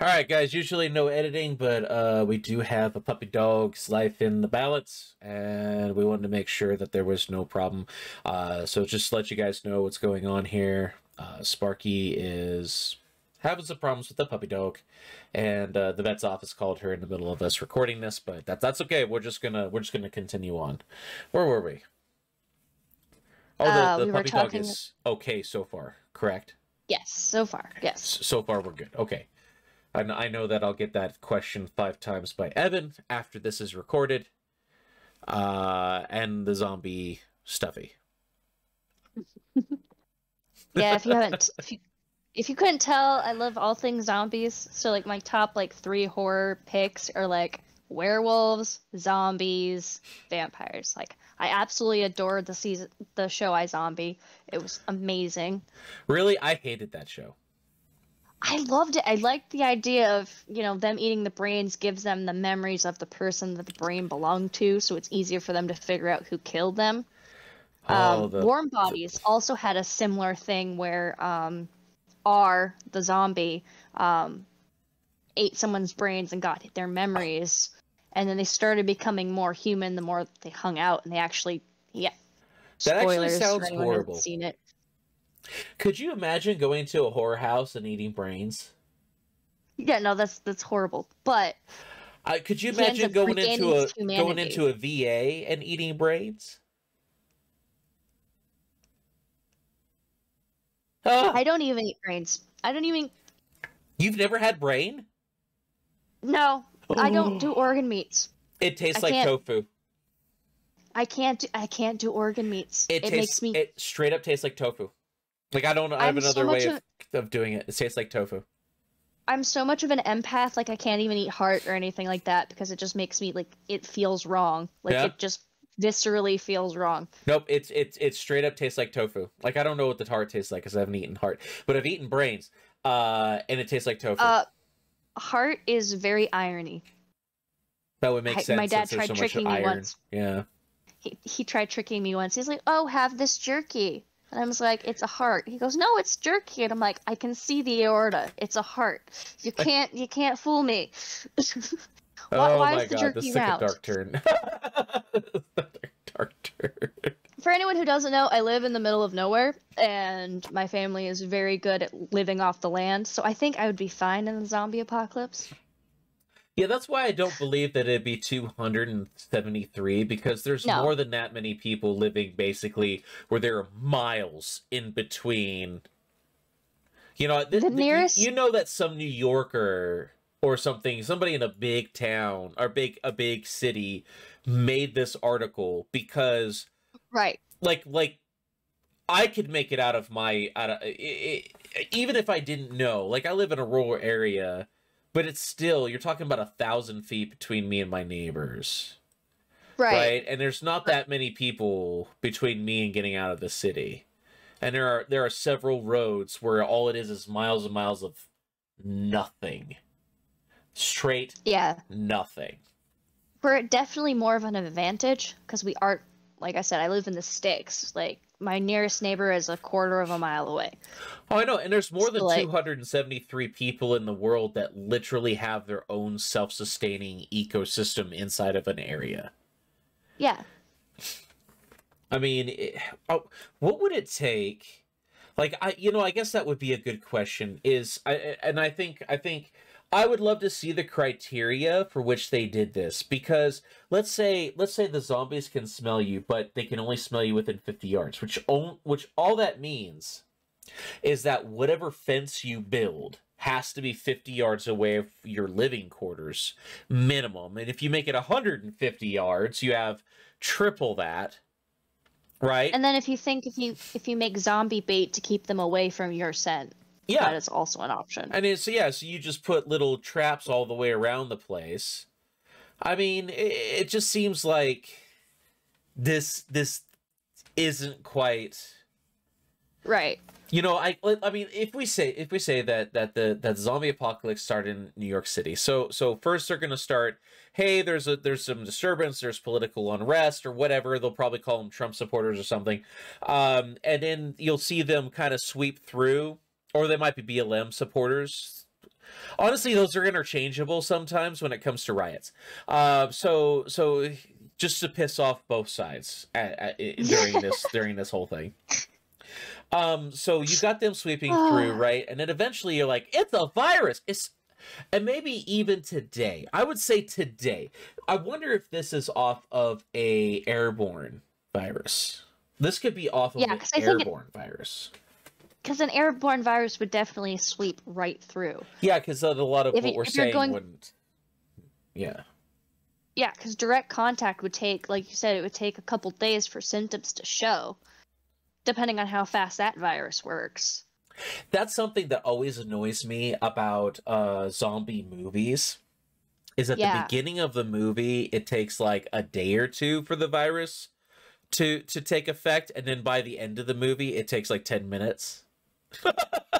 All right, guys. Usually no editing, but uh, we do have a puppy dog's life in the ballots, and we wanted to make sure that there was no problem. Uh, so just to let you guys know what's going on here. Uh, Sparky is having some problems with the puppy dog, and uh, the vet's office called her in the middle of us recording this, but that that's okay. We're just gonna we're just gonna continue on. Where were we? Oh, the, Uh, the we puppy dog is okay so far, correct? Yes, so far, yes. So far, we're good. Okay. And I know that I'll get that question five times by Evan after this is recorded. Uh, and the zombie stuffy. Yeah, if you haven't, if you, if you couldn't tell, I love all things zombies. So like my top like three horror picks are like werewolves, zombies, vampires. Like I absolutely adored the season, the show I Zombie. It was amazing. Really, I hated that show. I loved it. I liked the idea of, you know, them eating the brains gives them the memories of the person that the brain belonged to, so it's easier for them to figure out who killed them. Oh, Um, the Warm Bodies also had a similar thing where um, R, the zombie, um, ate someone's brains and got their memories, and then they started becoming more human the more they hung out, and they actually, yeah. That actually Spoilers sounds who hasn't horrible. Seen it? Could you imagine going to a horror house and eating brains? Yeah, no, that's that's horrible. But Uh, could you imagine going into a his going into a VA and eating brains? Ah, I don't even eat brains. I don't even. you've never had brain? No, I don't do organ meats. It tastes I like can't- tofu. I can't. Do, I can't do organ meats. It, It, tastes makes me. it straight up tastes like tofu. Like I don't. I have I'm so another way much of, of doing it. It tastes like tofu. I'm so much of an empath. Like I can't even eat heart or anything like that because it just makes me like it feels wrong. Like Yeah. it just viscerally feels wrong. Nope, it's it's it straight up tastes like tofu. Like I don't know what the heart tastes like because I haven't eaten heart, but I've eaten brains, uh, and it tastes like tofu. Uh, heart is very irony. that would make I- sense. my dad tried so tricking me iron. once. Yeah. He he tried tricking me once. He's like, "Oh, have this jerky." And I was like, "It's a heart." He goes, "No, it's jerky." And I'm like, "I can see the aorta. It's a heart. You can't you can't fool me." Why- oh why my is the god, jerky this round? dark turn. dark turn. For anyone who doesn't know, I live in the middle of nowhere, and my family is very good at living off the land. So I think I would be fine in the zombie apocalypse. Yeah, that's why I don't believe that it'd be 273 because there's No. more than that many people living basically where there are miles in between. You know, th- The th- you- nearest- you, know that some New Yorker or something, somebody in a big town or big a big city made this article because Right. like like I could make it out of my out of i i even if I didn't know. Like I live in a rural area, but it's still you're talking about a thousand feet between me and my neighbors, Right. right? And there's not that many people between me and getting out of the city, and there are there are several roads where all it is is miles and miles of nothing, straight Yeah. nothing. We're definitely more of an advantage because we aren't. like I said, I live in the sticks. Like my nearest neighbor is a quarter of a mile away. Oh, I know, and there's more than like- 273 people in the world that literally have their own self-sustaining ecosystem inside of an area. Yeah. I mean, it, oh, what would it take? Like, I, you know, I guess that would be a good question. Is I, eh, and I think, I think, I would love to see the criteria for which they did this because let's say, let's say the zombies can smell you, but they can only smell you within 50 yards, which, on, which all that means is that whatever fence you build has to be 50 yards away from your living quarters minimum. And if you make it 150 yards, you have triple that. Right? And then if you think if you if you make zombie bait to keep them away from your scent, yeah. that is also an option. I mean, so yeah, so you just put little traps all the way around the place. I mean, it, it just seems like this this isn't quite Right. you know i i mean if we say if we say that that the that zombie apocalypse started in new york city so so first they're going to start hey there's a there's some disturbance there's political unrest or whatever they'll probably call them trump supporters or something um and then you'll see them kind of sweep through or they might be blm supporters Honestly, those are interchangeable sometimes when it comes to riots. Uh, so so just to piss off both sides at, at, during this during this whole thing. Um, so you got them sweeping through, right? And then eventually you're like, it's a virus. It's and maybe even today, I would say today. I wonder if this is off of a airborne virus. This could be off of Yeah, an think it- airborne virus. Because an airborne virus would definitely sweep right through. Yeah, because a lot of If what you- we're saying going- wouldn't. Yeah. Yeah, because direct contact would take, like you said, it would take a couple days for symptoms to show, depending on how fast that virus works. That's something that always annoys me about uh zombie movies. Is at the beginning of the movie it takes like a day or two for the virus to to take effect, and then by the end of the movie it takes like ten minutes.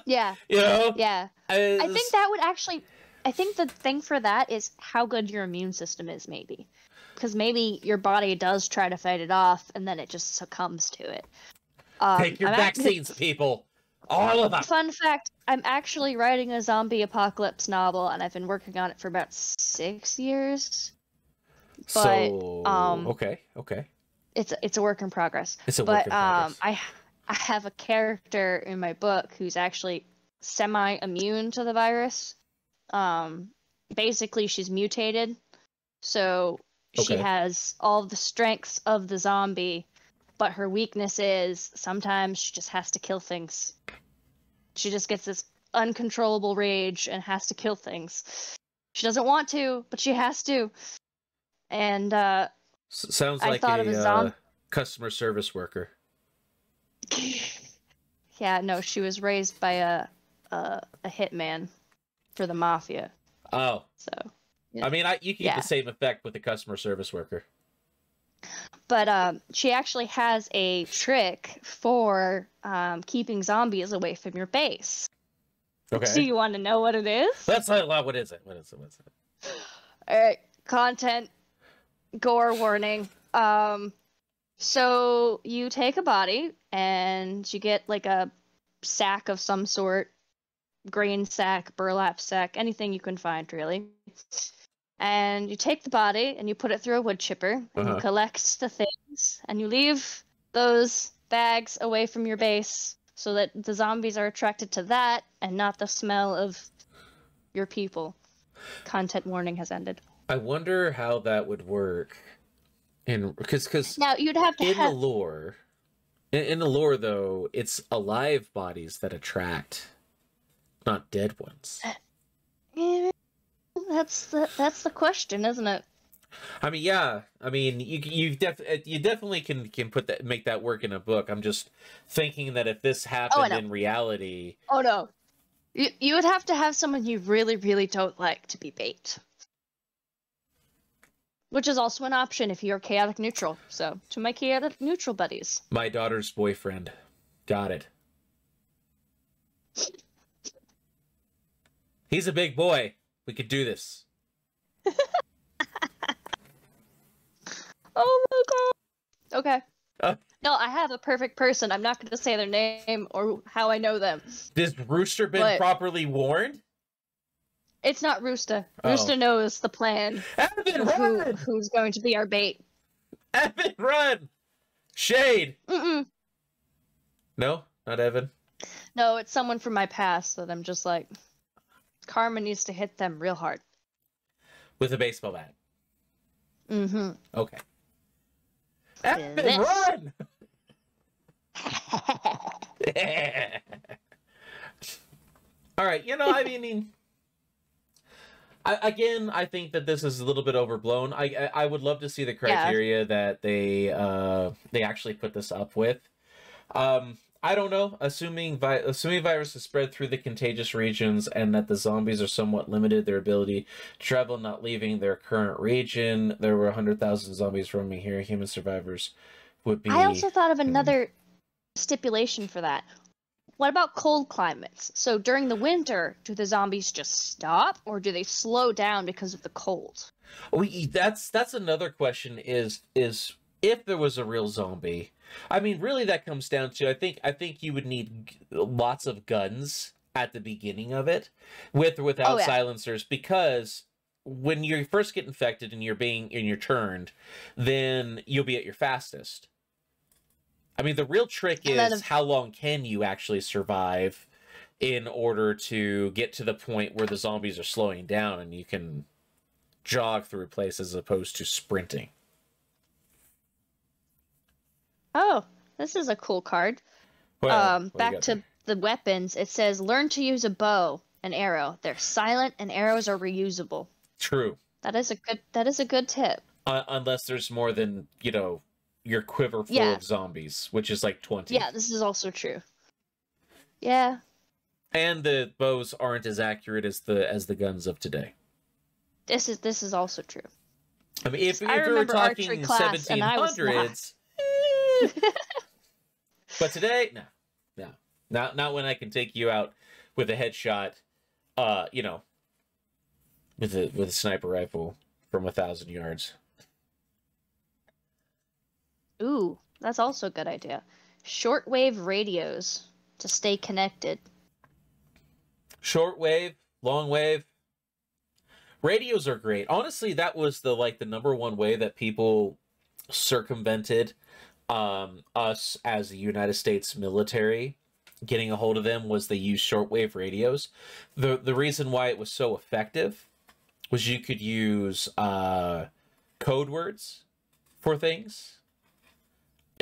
Yeah, You know? yeah. I think that would actually. I think the thing for that is how good your immune system is, maybe. Because maybe your body does try to fight it off and then it just succumbs to it. Um, Take your I'm vaccines, people. All of them. Fun fact I'm actually writing a zombie apocalypse novel and I've been working on it for about six years. But, so um, okay, okay. It's, it's a work in progress. It's a work but in um, progress. I I have a character in my book who's actually semi immune to the virus. Um, basically, she's mutated, so she has all the strengths of the zombie, but her weakness is sometimes she just has to kill things. She just gets this uncontrollable rage and has to kill things. She doesn't want to, but she has to. And uh, S- sounds I like thought a, of a uh, customer service worker. yeah, no, she was raised by a a, a hitman for the mafia. Oh, So, I mean, I, you can Yeah. get the same effect with a customer service worker. but um, she actually has a trick for um, keeping zombies away from your base. Okay. Do you want to know what it is? That's not what is it? What is it? What's it? All right, content, gore warning. Um, so you take a body and you get like a sack of some sort, grain sack, burlap sack, anything you can find really. And you take the body and you put it through a wood chipper and Uh-huh. you collect the things and you leave those bags away from your base so that the zombies are attracted to that and not the smell of your people. Content warning has ended. I wonder how that would work. In because because Now you'd have to in the lore, in, the lore though, it's alive bodies that attract, not dead ones. Eh, that's the that's the question, isn't it? I mean, yeah. I mean, you you def you definitely can can put that make that work in a book. I'm just thinking that if this happened know. in reality, Oh no, you you would have to have someone you really really don't like to be bait, which is also an option if you're chaotic neutral. So to my chaotic neutral buddies, my daughter's boyfriend, got it. He's a big boy. We could do this. oh my god. Okay. Uh. no, I have a perfect person. I'm not going to say their name or how I know them. Has Rooster been But- properly warned? It's not Rooster. Oh. Rooster knows the plan. Evan, Who, run! who's going to be our bait? Evan, run! Shade. Mm-mm. No, not Evan. No, it's someone from my past that I'm just like, karma needs to hit them real hard. With a baseball bat. Mm-hmm. Okay. Evan, This. run! All right, you know, I mean, I, again, I think that this is a little bit overblown. I I, would love to see the criteria that they uh they actually put this up with. Um, I don't know. Assuming vi- assuming virus is spread through the contagious regions and that the zombies are somewhat limited their ability to travel, not leaving their current region. There were hundred thousand zombies roaming here. Human survivors would be. I also thought of another stipulation for that. What about cold climates? So during the winter, do the zombies just stop or do they slow down because of the cold? Oh, we that's that's another question is is if there was a real zombie. I mean, really that comes down to I think I think you would need lots of guns at the beginning of it with or without Oh, yeah. silencers because when you first get infected and you're being and you're turned, then you'll be at your fastest. I mean, the real trick then is if- how long can you actually survive in order to get to the point where the zombies are slowing down and you can jog through places as opposed to sprinting. Oh, this is a cool card. Well, um, what do you back to there? the weapons. It says learn to use a bow and arrow. They're silent and arrows are reusable. true. That is a good. That is a good tip. Uh, unless there's more than you know your quiver full Yeah. of zombies, which is like twenty. Yeah, this is also true. Yeah, and the bows aren't as accurate as the as the guns of today. this is this is also true. I mean, if, if I we were talking class, seventeen and I was not. but today, no, no, not not when I can take you out with a headshot, uh, you know, with a with a sniper rifle from a thousand yards. Ooh, that's also a good idea. Shortwave radios to stay connected. short wave, long wave. Radios are great. Honestly, that was the like the number one way that people circumvented um us as the United States military getting a hold of them was they used shortwave radios. The the reason why it was so effective was you could use uh code words for things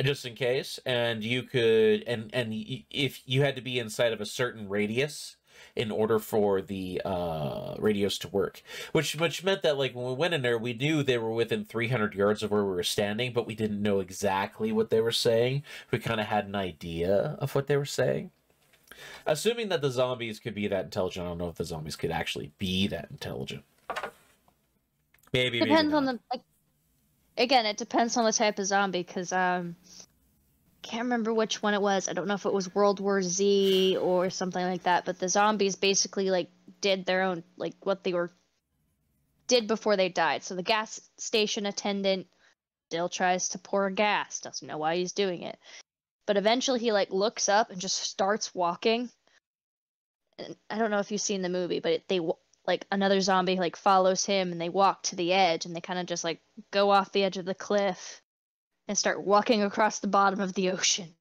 just in case and you could and and if you had to be inside of a certain radius in order for the uh radios to work which which meant that like when we went in there we knew they were within 300 yards of where we were standing but we didn't know exactly what they were saying. We kind of had an idea of what they were saying. Assuming that the zombies could be that intelligent i don't know if the zombies could actually be that intelligent. Maybe maybe depends on the like. Again, it depends on the type of zombie. Because um, can't remember which one it was. I don't know if it was World War Z or something like that. But the zombies basically like did their own like what they were did before they died. So the gas station attendant still tries to pour gas. Doesn't know why he's doing it. But eventually he like looks up and just starts walking. And I don't know if you've seen the movie, but it, they like another zombie like follows him and they walk to the edge and they kind of just like go off the edge of the cliff and start walking across the bottom of the ocean.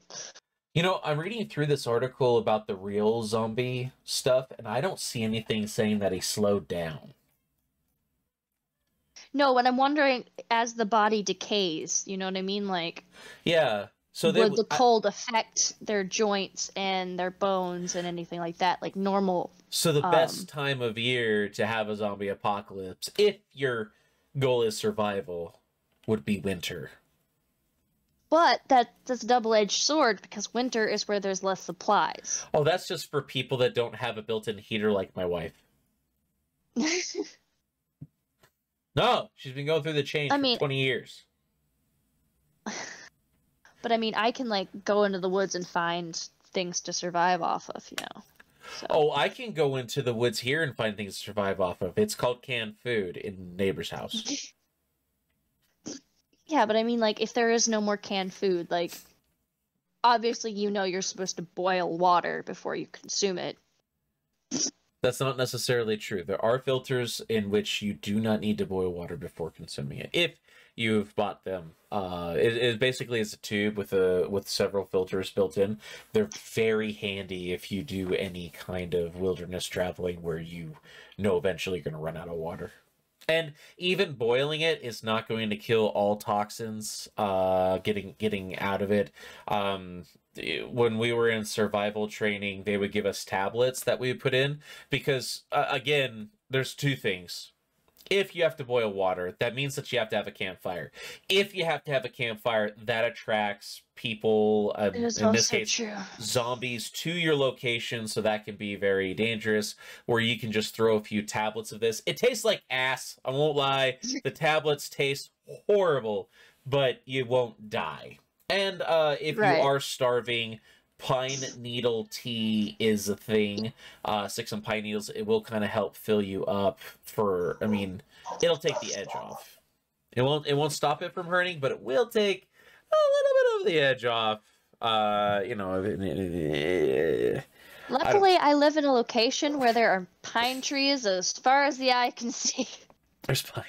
You know, I'm reading through this article about the real zombie stuff, and I don't see anything saying that he slowed down. No, what I'm wondering as the body decays, you know what I mean? Like Yeah. So they would the I- cold affect their joints and their bones and anything like that? Like normal so the um, best time of year to have a zombie apocalypse, if your goal is survival, would be winter. But that that's a double edged sword because winter is where there's less supplies. Oh, that's just for people that don't have a built-in heater like my wife. No, she's been going through the change I for mean- 20 years. but I mean I can like go into the woods and find things to survive off of, you know. So Oh, I can go into the woods here and find things to survive off of. It's called canned food in neighbor's house. Yeah, but I mean, like, if there is no more canned food, like, obviously you know you're supposed to boil water before you consume it. That's not necessarily true. There are filters in which you do not need to boil water before consuming it. If you've bought them, uh, it, it basically is a tube with a with several filters built in. They're very handy if you do any kind of wilderness traveling where you know eventually you're going to run out of water. And even boiling it is not going to kill all toxins. Uh, getting getting out of it. Um, when we were in survival training, they would give us tablets that we would put in because uh, again, there's two things. If you have to boil water, that means that you have to have a campfire. If you have to have a campfire, that attracts people. Is in this case, true. zombies to your location, so that can be very dangerous. Where you can just throw a few tablets of this. It tastes like ass. I won't lie. The tablets taste horrible, but you won't die. And uh, if Right. you are starving, pine needle tea is a thing. Uh, stick some pine needles. It will kind of help fill you up. For I mean, it'll take the edge off. It won't. It won't stop it from hurting, but it will take a little bit of the edge off. Uh, you know. Luckily, I, I live in a location where there are pine trees as far as the eye can see. There's pine.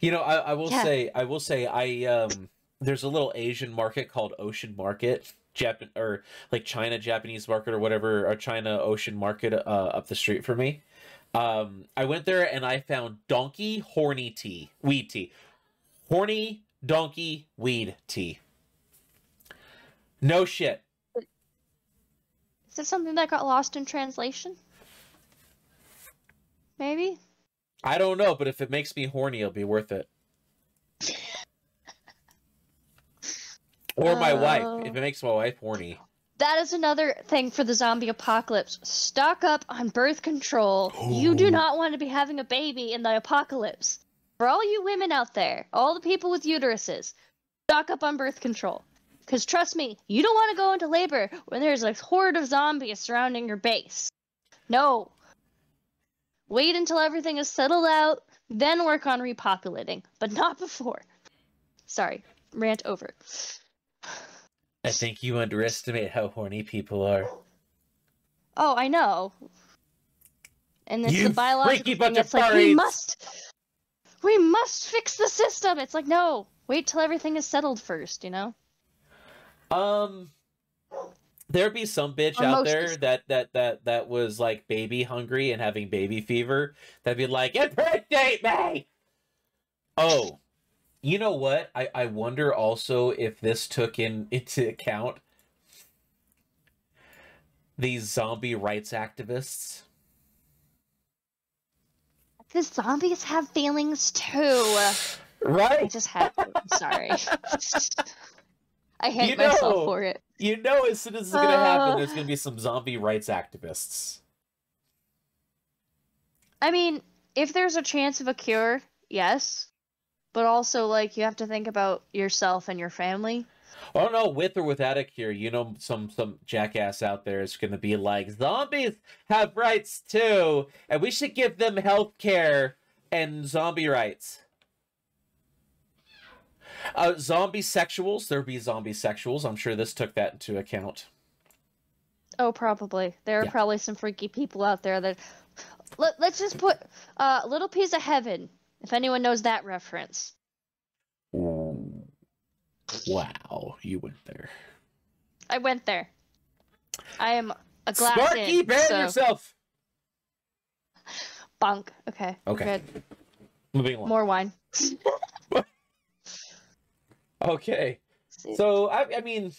You know, I, I will Yeah. say, I will say, I um, there's a little Asian market called Ocean Market, Japan or like China Japanese market or whatever, or China Ocean Market uh, up the street for me. Um, I went there and I found donkey horny tea, weed tea, horny donkey weed tea. No shit. Is it something that got lost in translation? Maybe? I don't know, but if it makes me horny, it'll be worth it. Or my wife, Oh. if it makes my wife horny. That is another thing for the zombie apocalypse. Stock up on birth control. You do not want to be having a baby in the apocalypse. For all you women out there, all the people with uteruses, stock up on birth control. Because trust me, you don't want to go into labor when there's a horde of zombies surrounding your base. No. Wait until everything is settled out, then work on repopulating, but not before. Sorry, rant over. I think you underestimate how horny people are. Oh, I know. And it's You the biological thing. It's like we must, we must fix the system. It's like no, wait till everything is settled first. You know. Um, there'd be some bitch out there that that that that was like baby hungry and having baby fever. That'd be like, impregnate me. Oh, you know what? I I wonder also if this took in into account these zombie rights activists. The zombies have feelings too. Right. I just had. to. I'm sorry. I hate You myself know. for it. You know, as soon as it's gonna happen, there's gonna be some zombie rights activists. I mean, if there's a chance of a cure, yes. But also, like, you have to think about yourself and your family. Oh no, with or without a cure, you know some some jackass out there is gonna be like, zombies have rights too, and we should give them health care and zombie rights. Uh, zombie sexuals, there'd be zombie sexuals. I'm sure this took that into account. Oh, probably. There are Yeah. probably some freaky people out there that. Let, let's just put uh, Little Piece of Heaven, if anyone knows that reference. Wow, you went there. I went there. I am a glass Sparky, in, ban so yourself. bunk. Okay. Okay. Good. Moving along. More wine. Okay. So I, I mean,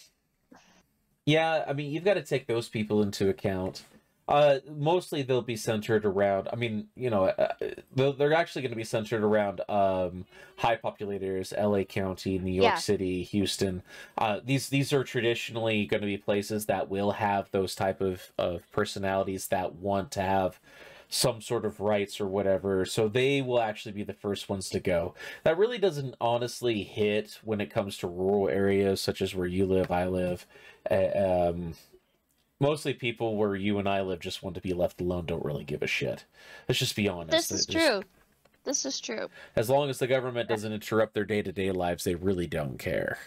yeah, I mean you've got to take those people into account. Uh, mostly they'll be centered around. I mean, you know, uh, they're, they're actually going to be centered around um, high populators, L.A. County, New York Yeah. City, Houston. Uh, these these are traditionally going to be places that will have those type of of personalities that want to have some sort of rights or whatever. So they will actually be the first ones to go that really doesn't honestly hit when it comes to rural areas such as where you live i live Uh, um, mostly people where you and i live just want to be left alone don't really give a shit let's just be honest This is There's- true. This is true. as long as the government doesn't interrupt their day-to-day lives they really don't care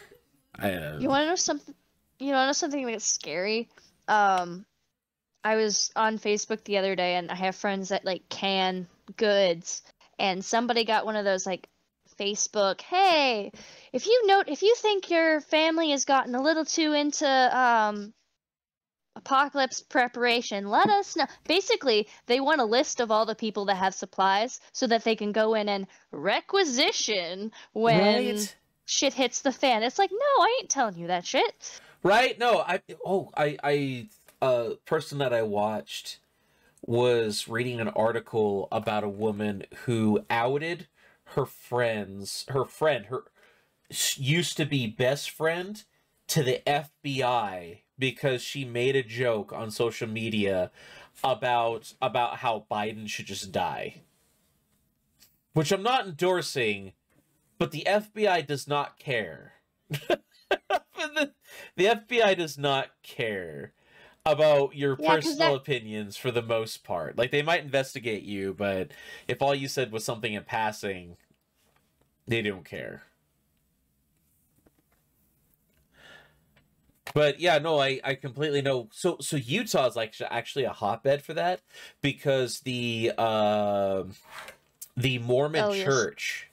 Um, You want to know something? You want to know something that's scary? Um, I was on Facebook the other day, and I have friends that like can goods, and somebody got one of those like Facebook. Hey, if you note, if you think your family has gotten a little too into um apocalypse preparation, let us know. Basically, they want a list of all the people that have supplies so that they can go in and requisition when right shit hits the fan. It's like, no, I ain't telling you that shit. Right? No, I oh I I a person that I watched was reading an article about a woman who outed her friends, her friend, her used to be best friend to the FBI because she made a joke on social media about about how Biden should just die. Which I'm not endorsing, but the FBI does not care. the, the FBI does not care about your Yeah, personal that- opinions for the most part. Like they might investigate you, but if all you said was something in passing, they don't care. But yeah, no, I I completely know. So so Utah is like actually a hotbed for that because the uh, the Mormon Oh, yes. Church,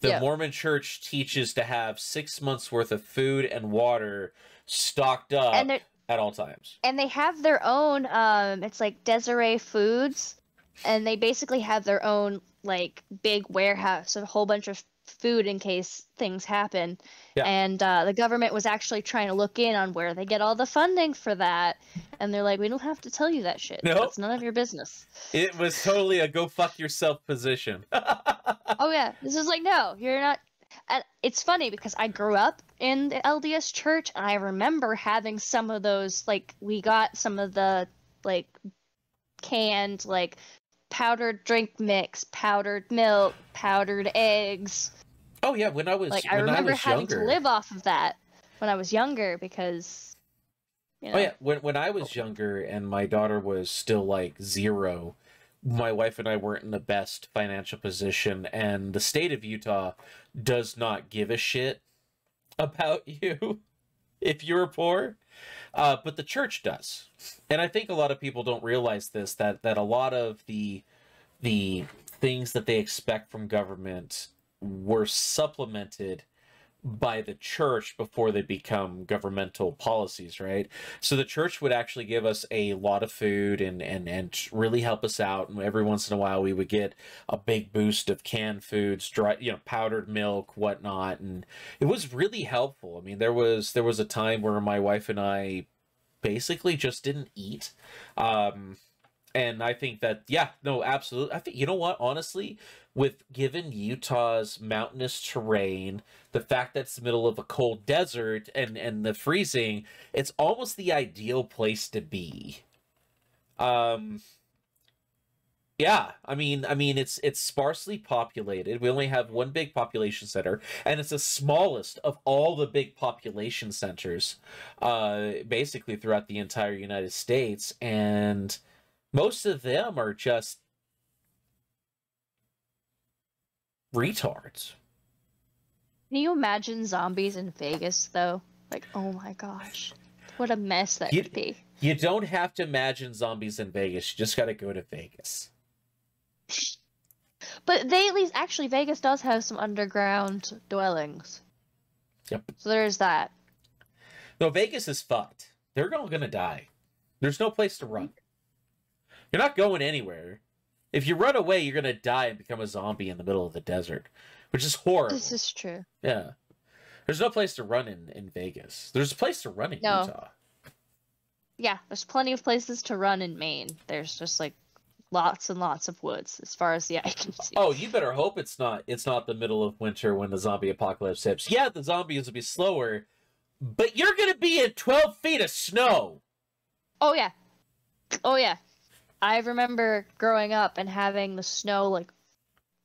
the Yeah. Mormon Church teaches to have six months worth of food and water stocked up at all times. and they have their own. Um, it's like Deseret Foods, and they basically have their own like big warehouse a whole bunch of food in case things happen. Yeah. And uh, the government was actually trying to look in on where they get all the funding for that, and they're like, "We don't have to tell you that shit. Nope. It's none of your business." It was totally a go fuck yourself position. Oh yeah, this is like no, you're not. And it's funny because I grew up in the LDS church, and I remember having some of those. Like we got some of the like canned like powdered drink mix, powdered milk, powdered eggs. oh yeah, when I was Like I remember was having younger. to live off of that when I was younger because. You oh, know, Oh yeah, when when I was younger and my daughter was still like zero, my wife and I weren't in the best financial position, and the state of Utah does not give a shit about you if you're poor, uh, but the church does, and I think a lot of people don't realize this that that a lot of the the things that they expect from government were supplemented by the church before they become governmental policies, right? So the church would actually give us a lot of food and and and really help us out. And every once in a while, we would get a big boost of canned foods, dry, you know, powdered milk, whatnot, and it was really helpful. I mean, there was there was a time where my wife and I basically just didn't eat. Um, and I think that yeah, no, absolutely. I think you know what, honestly, with given Utah's mountainous terrain, the fact that it's the middle of a cold desert and and the freezing, it's almost the ideal place to be. Um yeah, I mean I mean it's it's sparsely populated. We only have one big population center and it's the smallest of all the big population centers uh basically throughout the entire United States and most of them are just retards. Can you imagine zombies in Vegas though? Like, oh my gosh, what a mess that You- could be. You don't have to imagine zombies in Vegas. You just got to go to Vegas. But they at least actually Vegas does have some underground dwellings. Yep. So there's that. No, Vegas is fucked. They're all gonna die. There's no place to run. You're not going anywhere. If you run away, you're gonna die and become a zombie in the middle of the desert, which is horrible. This is true. Yeah. There's no place to run in, in Vegas. There's a place to run in No. Utah. Yeah, there's plenty of places to run in Maine. There's just like lots and lots of woods as far as the eye can see. Oh, you better hope it's not it's not the middle of winter when the zombie apocalypse hits. Yeah, the zombies will be slower, but you're gonna be in twelve feet of snow. Oh yeah. Oh yeah. I remember growing up and having the snow like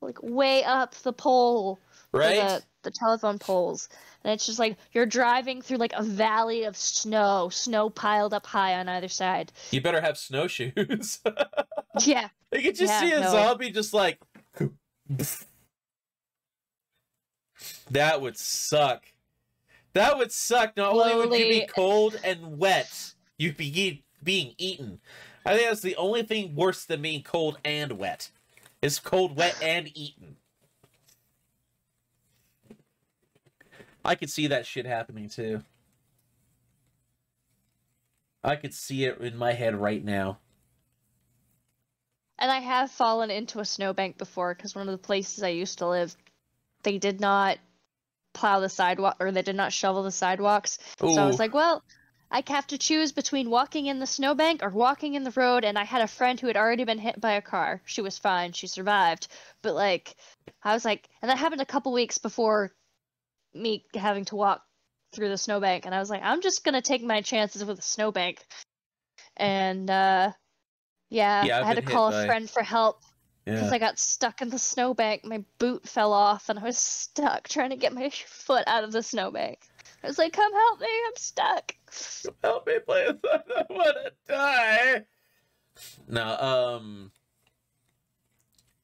like way up the pole Right? the, the telephone poles. And it's just like you're driving through like a valley of snow, snow piled up high on either side. You better have snowshoes. Yeah. you could just Yeah, see a no. zombie just like That would suck. That would suck. Not only would you be cold and wet, you'd be being eaten. I think that's the only thing worse than being cold and wet. Is cold, wet, and eaten. I could see that shit happening too. I could see it in my head right now. And I have fallen into a snowbank before because one of the places I used to live, they did not plow the sidewalk or they did not shovel the sidewalks. So I was like, well, I have to choose between walking in the snowbank or walking in the road. And I had a friend who had already been hit by a car. She was fine. She survived. But like, I was like, and that happened a couple weeks before me having to walk through the snowbank. And I was like, I'm just going to take my chances with a snowbank. And, uh, yeah, Yeah, I've had to call by- a friend for help because yeah. I got stuck in the snowbank. My boot fell off, and I was stuck trying to get my foot out of the snowbank. I was like, "Come help me! I'm stuck." Help me, please. I don't want to die. No, um,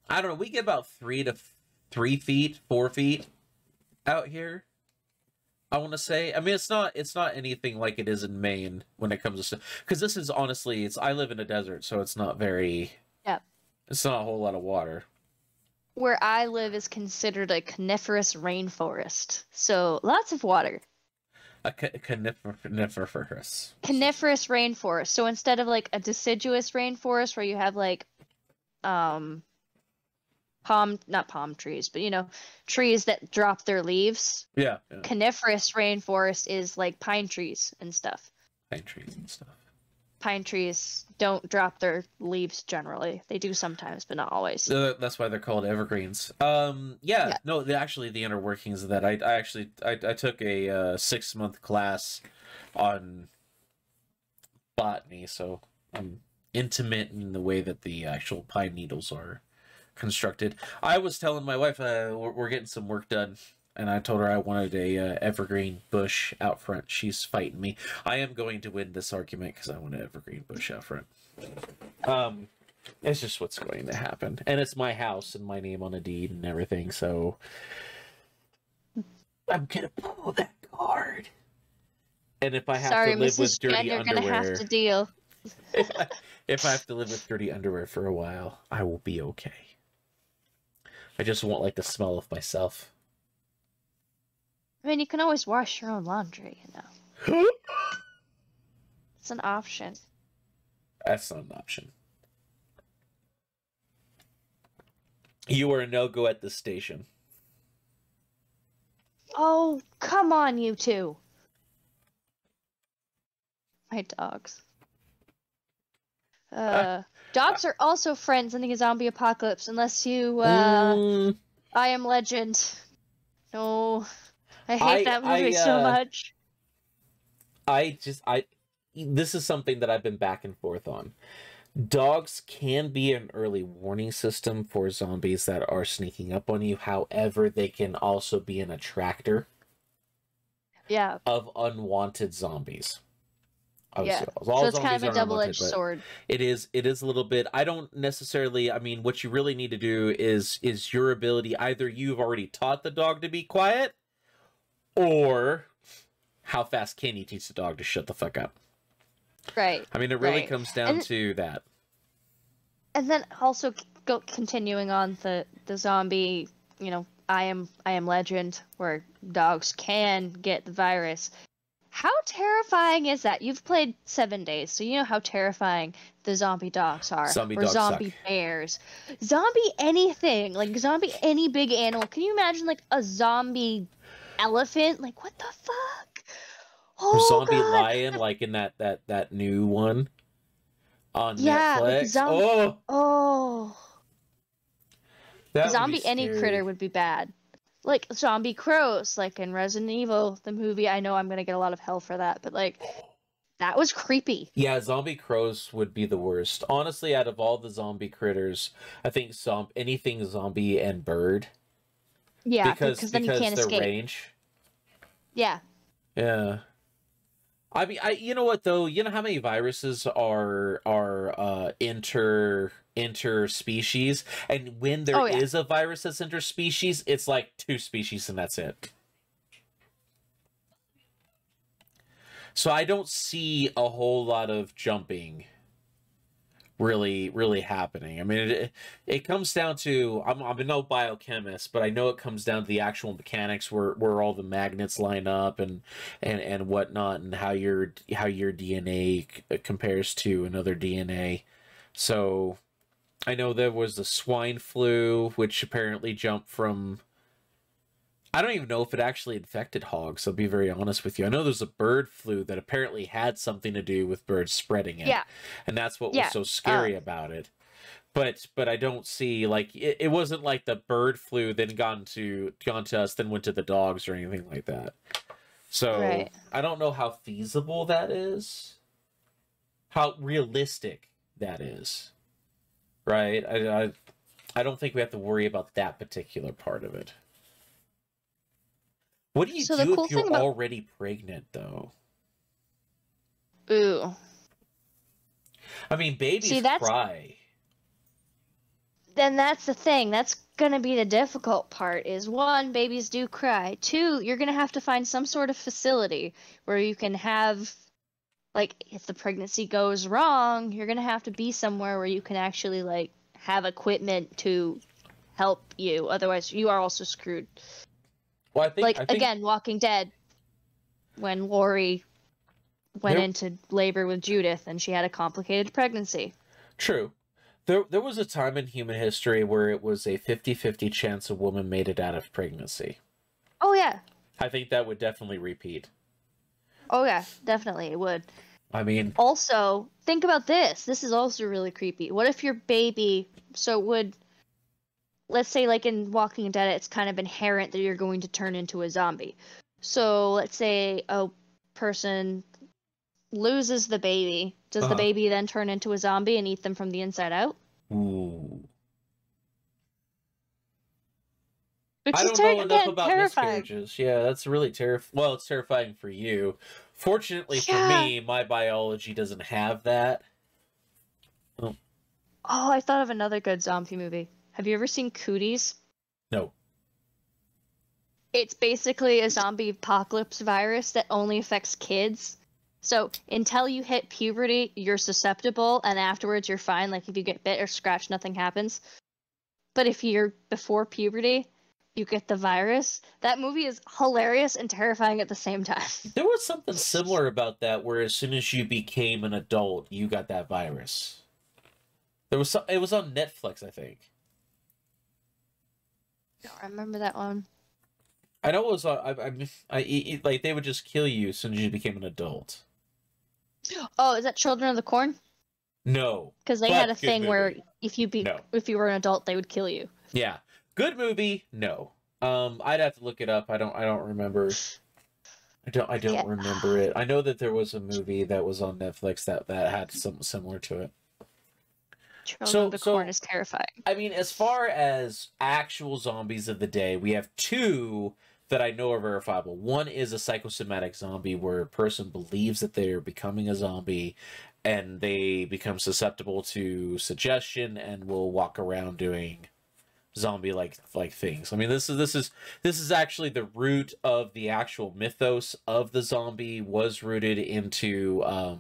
I don't know. We get about three to three feet, four feet out here. I want to say. I mean, it's not it's not anything like it is in Maine when it comes to because this is honestly it's I live in a desert, so it's not very. Yep. It's not a whole lot of water. Where I live is considered a coniferous rainforest, so lots of water. A conifer- coniferous. Coniferous rainforest. So instead of like a deciduous rainforest where you have like, um, palm not palm trees, but you know, trees that drop their leaves. Yeah, yeah. Coniferous rainforest is like pine trees and stuff. pine trees and stuff. Pine trees don't drop their leaves generally. They do sometimes, but not always. So that's why they're called evergreens. Um, yeah, Yeah. no, the, actually, the inner workings of that. I, I actually, I, I took a uh, six month class on botany, so I'm intimate in the way that the actual pine needles are constructed. I was telling my wife uh, we're, we're getting some work done, and I told her I wanted a uh, evergreen bush out front. She's fighting me. I am going to win this argument because I want an evergreen bush out front. Um, it's just what's going to happen, and it's my house and my name on a deed and everything. So I'm gonna pull that card. And if I have Sorry, to live Mrs. with dirty Jen, you're underwear, gonna have to deal. if, I, if I have to live with dirty underwear for a while, I will be okay. I just won't like the smell of myself. I mean, you can always wash your own laundry, you know. It's an option. That's not an option. You are a no go at this station. Oh, come on, you two. My dogs. Uh, dogs are also friends in the zombie apocalypse, unless you, uh, Mm, I Am Legend. No, I hate I- that movie I, so uh, much. I just I this is something that I've been back and forth on. Dogs can be an early warning system for zombies that are sneaking up on you. However, they can also be an attractor Yeah, of unwanted zombies. Yeah. all so it's kind of a double-edged sword. It is it is a little bit I don't necessarily I mean what you really need to do is is your ability either you've already taught the dog to be quiet or how fast can you teach the dog to shut the fuck up? Right. I mean, it really Right. comes down And- to that. and then also go continuing on the the zombie you know i am i am legend where dogs can get the virus how terrifying is that you've played seven days so you know how terrifying the zombie dogs are Zombie or dogs zombie suck. bears zombie anything like zombie any big animal can you imagine like a zombie elephant like what the fuck Or oh zombie God. lion, like in that that that new one on Yeah, like Netflix. zom- oh, oh that zombie any critter would be bad. Like zombie crows, like in Resident Evil, the movie. I know I'm gonna get a lot of hell for that, but like that was creepy. Yeah, zombie crows would be the worst. Honestly, out of all the zombie critters, I think zom- anything zombie and bird Yeah, because because, then because you can't escape. range. Yeah. Yeah. I mean, I you know what though? You know how many viruses are are uh inter interspecies, and when there is Oh, yeah. a virus that's interspecies, it's like two species and that's it. So I don't see a whole lot of jumping really really happening. I mean, it it comes down to I'm I'm no biochemist, but I know it comes down to the actual mechanics where where all the magnets line up and and and whatnot, and how your how your DNA uh, compares to another DNA. So, I know there was the swine flu, which apparently jumped from. I don't even know if it actually infected hogs. I'll be very honest with you. I know there's a bird flu that apparently had something to do with birds spreading it Yeah. and that's what Yeah, was so scary uh. about it but but i don't see like it, it wasn't like the bird flu then gone to gone to us then went to the dogs or anything like that so Right. i don't know how feasible that is how realistic that is right i i, I don't think we have to worry about that particular part of it what do you So do cool if you're about- already pregnant though Ooh. i mean babies See, that's- cry then that's the thing. That's gonna be the difficult part. Is one, babies do cry. Two, you're gonna have to find some sort of facility where you can have, like, if the pregnancy goes wrong, you're gonna have to be somewhere where you can actually like have equipment to help you. Otherwise, you are also screwed. Well, I think like I think, again, Walking Dead, when Lori went There- into labor with Judith and she had a complicated pregnancy. True. There, there was a time in human history where it was a 50-50 chance a woman made it out of pregnancy. Oh yeah, I think that would definitely repeat. oh yeah, definitely it would. I mean, Also, think about this. This is also really creepy. What if your baby so would let's say like in Walking Dead it's kind of inherent that you're going to turn into a zombie. So, let's say a person loses the baby. Does Uh-huh. the baby then turn into a zombie and eat them from the inside out? ooh. Which I don't ter- know enough again, about terrifying. miscarriages. Yeah, that's really terrifying. Well, it's terrifying for you. Fortunately for me, my biology doesn't have that. Oh, I thought of another good zombie movie. Have you ever seen Cooties? No. It's basically a zombie apocalypse virus that only affects kids. So until you hit puberty, you're susceptible, and afterwards you're fine. Like if you get bit or scratched, nothing happens. But if you're before puberty, you get the virus. That movie is hilarious and terrifying at the same time. There was something similar about that where as soon as you became an adult, you got that virus. There was some, it was on Netflix, I think. I remember that one. I know it was on. I, I, I, like they would just kill you as soon as you became an adult. Oh, is that Children of the Corn? No. Because they had a thing where if you be No. if you were an adult, they would kill you. Yeah. Good movie. No. Um, I'd have to look it up. I don't. I don't remember. I don't. I don't Yeah. remember it. I know that there was a movie that was on Netflix that that had something similar to it. So- of the so- Corn is terrifying. I mean, as far as actual zombies of the day, we have two that I know are verifiable. One is a psychosomatic zombie where a person believes that they are becoming a zombie and they become susceptible to suggestion and will walk around doing zombie like like things. I mean, this is this is this is actually the root of the actual mythos of the zombie was rooted into um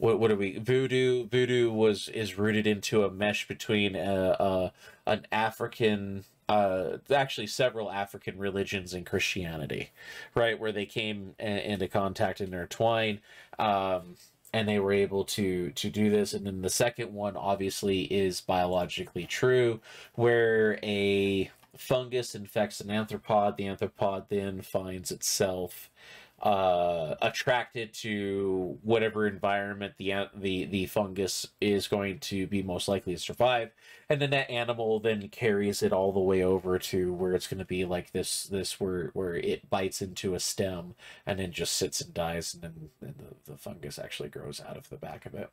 what what are we voodoo? Voodoo was is rooted into a mesh between uh, uh an african uh actually several african religions and christianity right? Where they came a- into contact and intertwine um and they were able to to do this. And then the second one obviously is biologically true where a fungus infects an arthropod. The arthropod then finds itself uh, attracted to whatever environment the the the fungus is going to be most likely to survive, and then that animal then carries it all the way over to where it's going to be like this this where where it bites into a stem and then just sits and dies, and then and the, the fungus actually grows out of the back of it.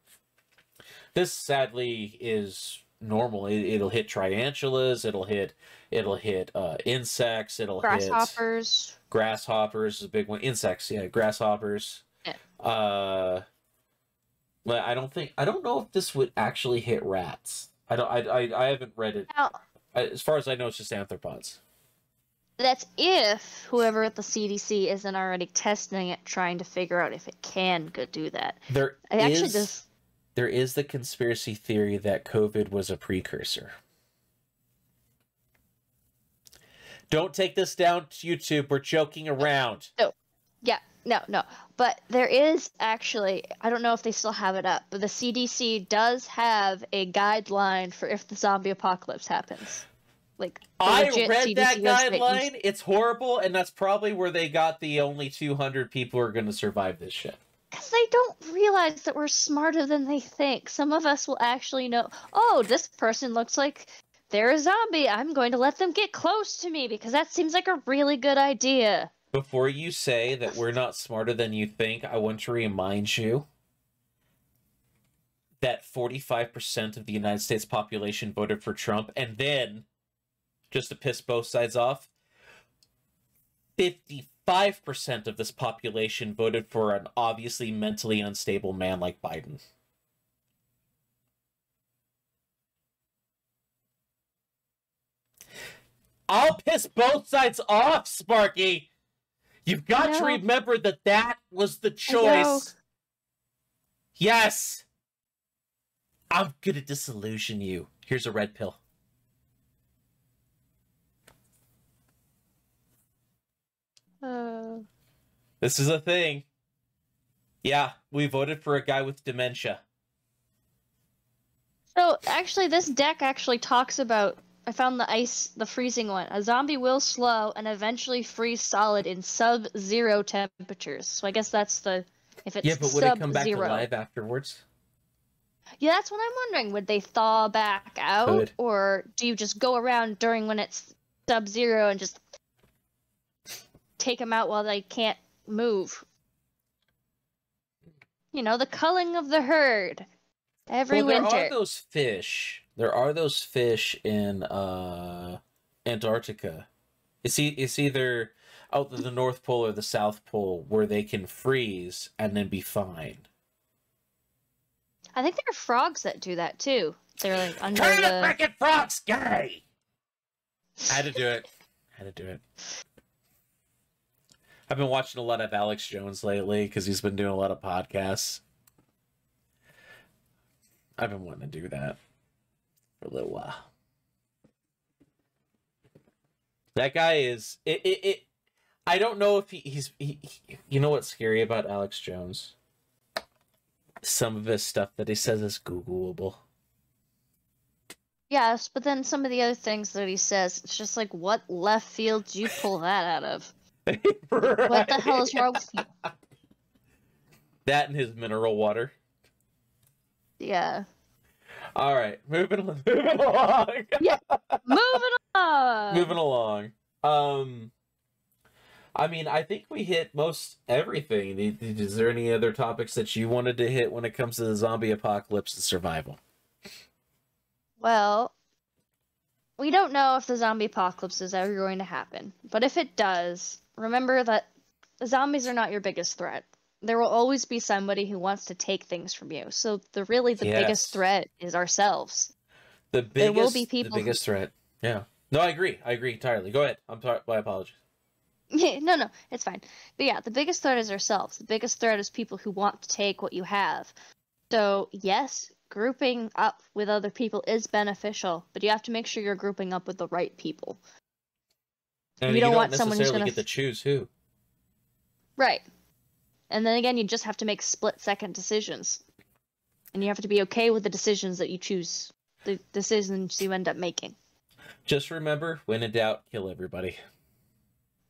This sadly is normal. It, it'll hit tarantulas. It'll hit it'll hit uh, insects. It'll hit Grasshoppers. grasshoppers is a big one insects yeah grasshoppers Yeah. uh well i don't think i don't know if this would actually hit rats i don't i i, I haven't read it I- as far as i know it's just arthropods that's if whoever at the CDC isn't already testing it, trying to figure out if it can go do that. there I actually is- just there is the conspiracy theory that covid was a precursor don't take this down to youtube we're joking around No. Yeah, no, no. But there is actually, I don't know if they still have it up, but the CDC does have a guideline for if the zombie apocalypse happens. Like, I read that CDC you- guideline. It's horrible, and that's probably where they got the only 200 people who are going to survive this shit. Because they don't realize that we're smarter than they think. Some of us will actually know, oh, this person looks like they're a zombie. I'm going to let them get close to me because that seems like a really good idea. Before you say that we're not smarter than you think, I want to remind you that 45% of the United States population voted for Trump, and then, just to piss both sides off, 55% 5% of this population voted for an obviously mentally unstable man like Biden. I'll piss both sides off, Sparky. You've got to remember that that was the choice. Yes. I'm going to disillusion you. Here's a red pill. Uh, This is a thing. Yeah, we voted for a guy with dementia. so actually, this deck actually talks about. I found the ice, the freezing one. A zombie will slow and eventually freeze solid in sub-zero temperatures. So I guess that's the if it's yeah, but would it come back sub-zero. afterwards? Yeah, that's what I'm wondering. Would they thaw back out, or do you just go around during when it's sub-zero and just take them out while they can't move? You know, the culling of the herd every well, there winter. are those fish. There are those fish in uh, Antarctica. It's, e- it's either out to the North Pole or the South Pole where they can freeze and then be fine. I think there are frogs that do that too. They're like under Turn the the. frickin' frogs gay! Had to do it. Had to do it. I've been watching a lot of Alex Jones lately because he's been doing a lot of podcasts. I've been wanting to do that for a little while. That guy is it. it, it I don't know if he, he's. He, he- you know what's scary about Alex Jones? Some of his stuff that he says is Googleable. Yes, but then some of the other things that he says, it's just like, what left field do you pull that out of? What the hell is wrong with you? That and his mineral water. Yeah. All right, moving moving along. yeah, Moving along. moving along. Um, I mean, I think we hit most everything. Is- Is there any other topics that you wanted to hit when it comes to the zombie apocalypse and survival? Well, we don't know if the zombie apocalypse is ever going to happen, but if it does, remember that zombies are not your biggest threat. There will always be somebody who wants to take things from you. So the really the Yes. biggest threat is ourselves. The biggest, There will be the people who- biggest threat. Yeah. No, I agree. I agree entirely. Go ahead. I'm sorry. My apologies. no, no, it's fine. But yeah, the biggest threat is ourselves. The biggest threat is people who want to take what you have. So, yes, grouping up with other people is beneficial, but you have to make sure you're grouping up with the right people. And you don't don't want someone who's gonna get to choose who. Right. And then again, you just have to make split second decisions. And you have to be okay with the decisions that you choose, the decisions you end up making. Just remember, when in doubt, kill everybody.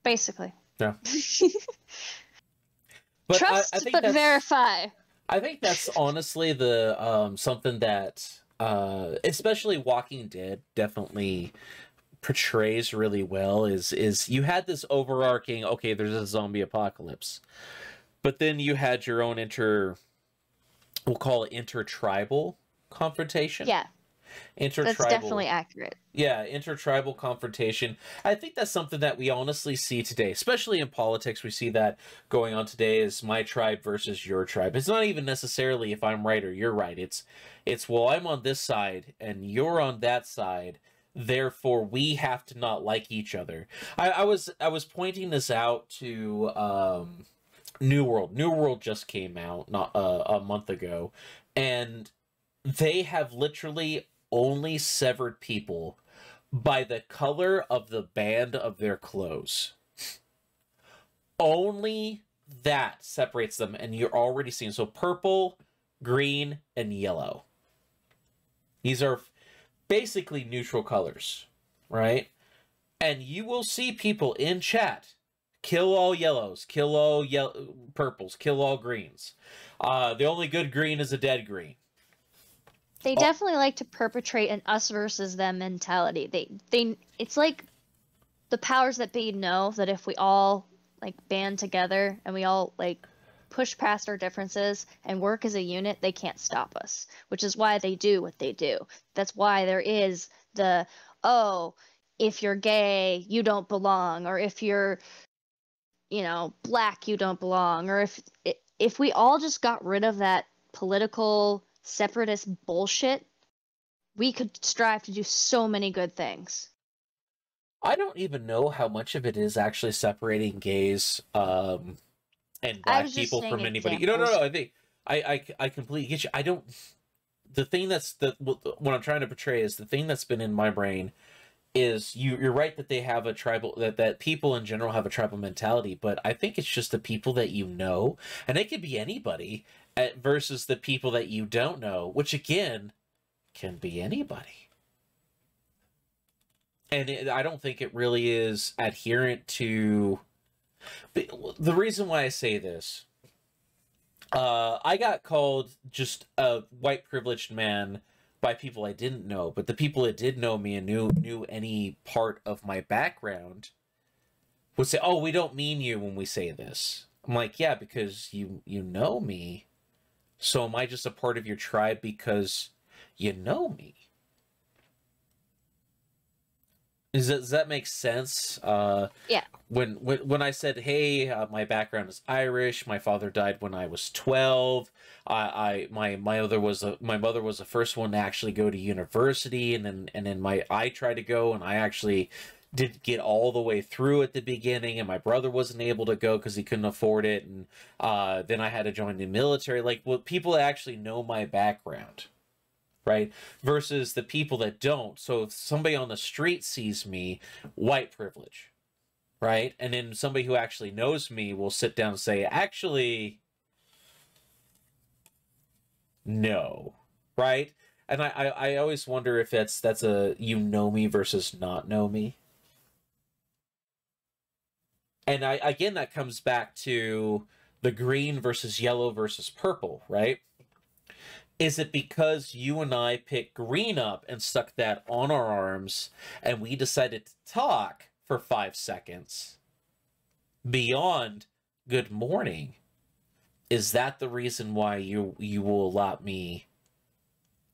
Basically. Yeah. But Trust I think but verify. I think that's honestly the um something that uh especially Walking Dead definitely portrays really well is is you had this overarching okay there's a zombie apocalypse but then you had your own inter we'll call it intertribal confrontation Yeah, intertribal that's definitely accurate. yeah, intertribal confrontation. I think that's something that we honestly see today, especially in politics. We see that going on today is my tribe versus your tribe. It's not even necessarily if I'm right or you're right. It's it's well, I'm on this side and you're on that side. Therefore, we have to not like each other. I, I was I was pointing this out to um, New World. New World just came out not uh, a month ago, and they have literally only severed people by the color of the band of their clothes. Only that separates them, and you're already seeing so purple, green, and yellow. These are basically neutral colors, right? And you will see people in chat kill all yellows, kill all yellow purples, kill all greens. Uh, the only good green is a dead green. They Oh. definitely like to perpetrate an us versus them mentality. They they it's like the powers that be know that if we all like band together and we all like push past our differences and work as a unit, they can't stop us. Which is why they do what they do. That's why there is the oh, if you're gay, you don't belong, or if you're you know, black, you don't belong, or if if we all just got rid of that political separatist bullshit, we could strive to do so many good things. I don't even know how much of it is actually separating gays um, and black people from anybody. You know, no, examples. no. I think I, I, I completely get you. I don't. The thing that's the what I'm trying to portray is the thing that's been in my brain is you. You're right that they have a tribal that that people in general have a tribal mentality, but I think it's just the people that you know, and it could be anybody, at, versus the people that you don't know, which again can be anybody and it, I don't think it really is adherent to. But The reason why I say this, uh, I got called just a white privileged man by people I didn't know, but the people that did know me and knew knew any part of my background would say, "Oh, we don't mean you when we say this." I'm like, "Yeah, because you you know me, so am I just a part of your tribe because you know me?" Is that, does that make sense? Uh, Yeah. When when when I said, "Hey, uh, my background is Irish. My father died when I was twelve. I, I my my mother was a, my mother was the first one to actually go to university, and then and then my I tried to go, and I actually did get all the way through at the beginning, and my brother wasn't able to go because he couldn't afford it, and uh, then I had to join the military. Like, well, people actually know my background right? Versus the people that don't. So if somebody on the street sees me, white privilege, right? And then somebody who actually knows me will sit down and say, actually, no, right? And I, I, I always wonder if that's that's a you know me versus not know me. And I again that comes back to the green versus yellow versus purple, right? Is it because you and I picked green up and stuck that on our arms and we decided to talk for five seconds beyond good morning? Is that the reason why you you will allot me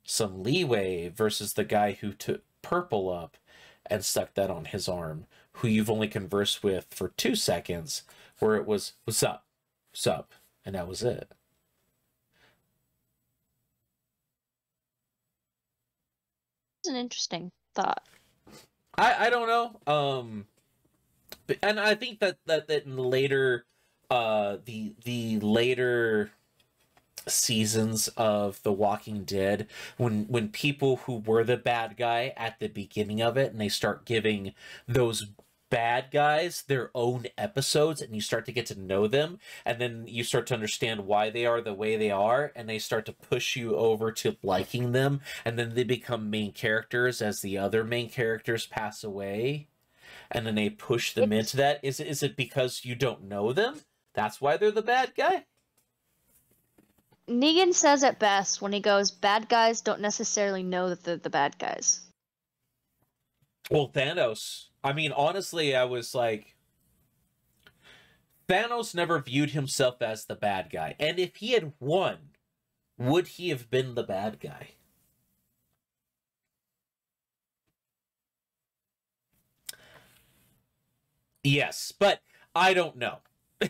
some leeway versus the guy who took purple up and stuck that on his arm, who you've only conversed with for two seconds, where it was, what's up? What's up? And that was it. It's an interesting thought. I I don't know. Um, but- and I think that that that in the later, uh, the the later seasons of The Walking Dead, when when people who were the bad guy at the beginning of it, and they start giving those bad guys their own episodes and you start to get to know them and then you start to understand why they are the way they are and they start to push you over to liking them and then they become main characters as the other main characters pass away and then they push them It's- into that. Is it, is it because you don't know them? That's why they're the bad guy? Negan says it best when he goes, "Bad guys don't necessarily know that they're the bad guys." well thanos i mean honestly i was like thanos never viewed himself as the bad guy and if he had won would he have been the bad guy? Yes but i don't know.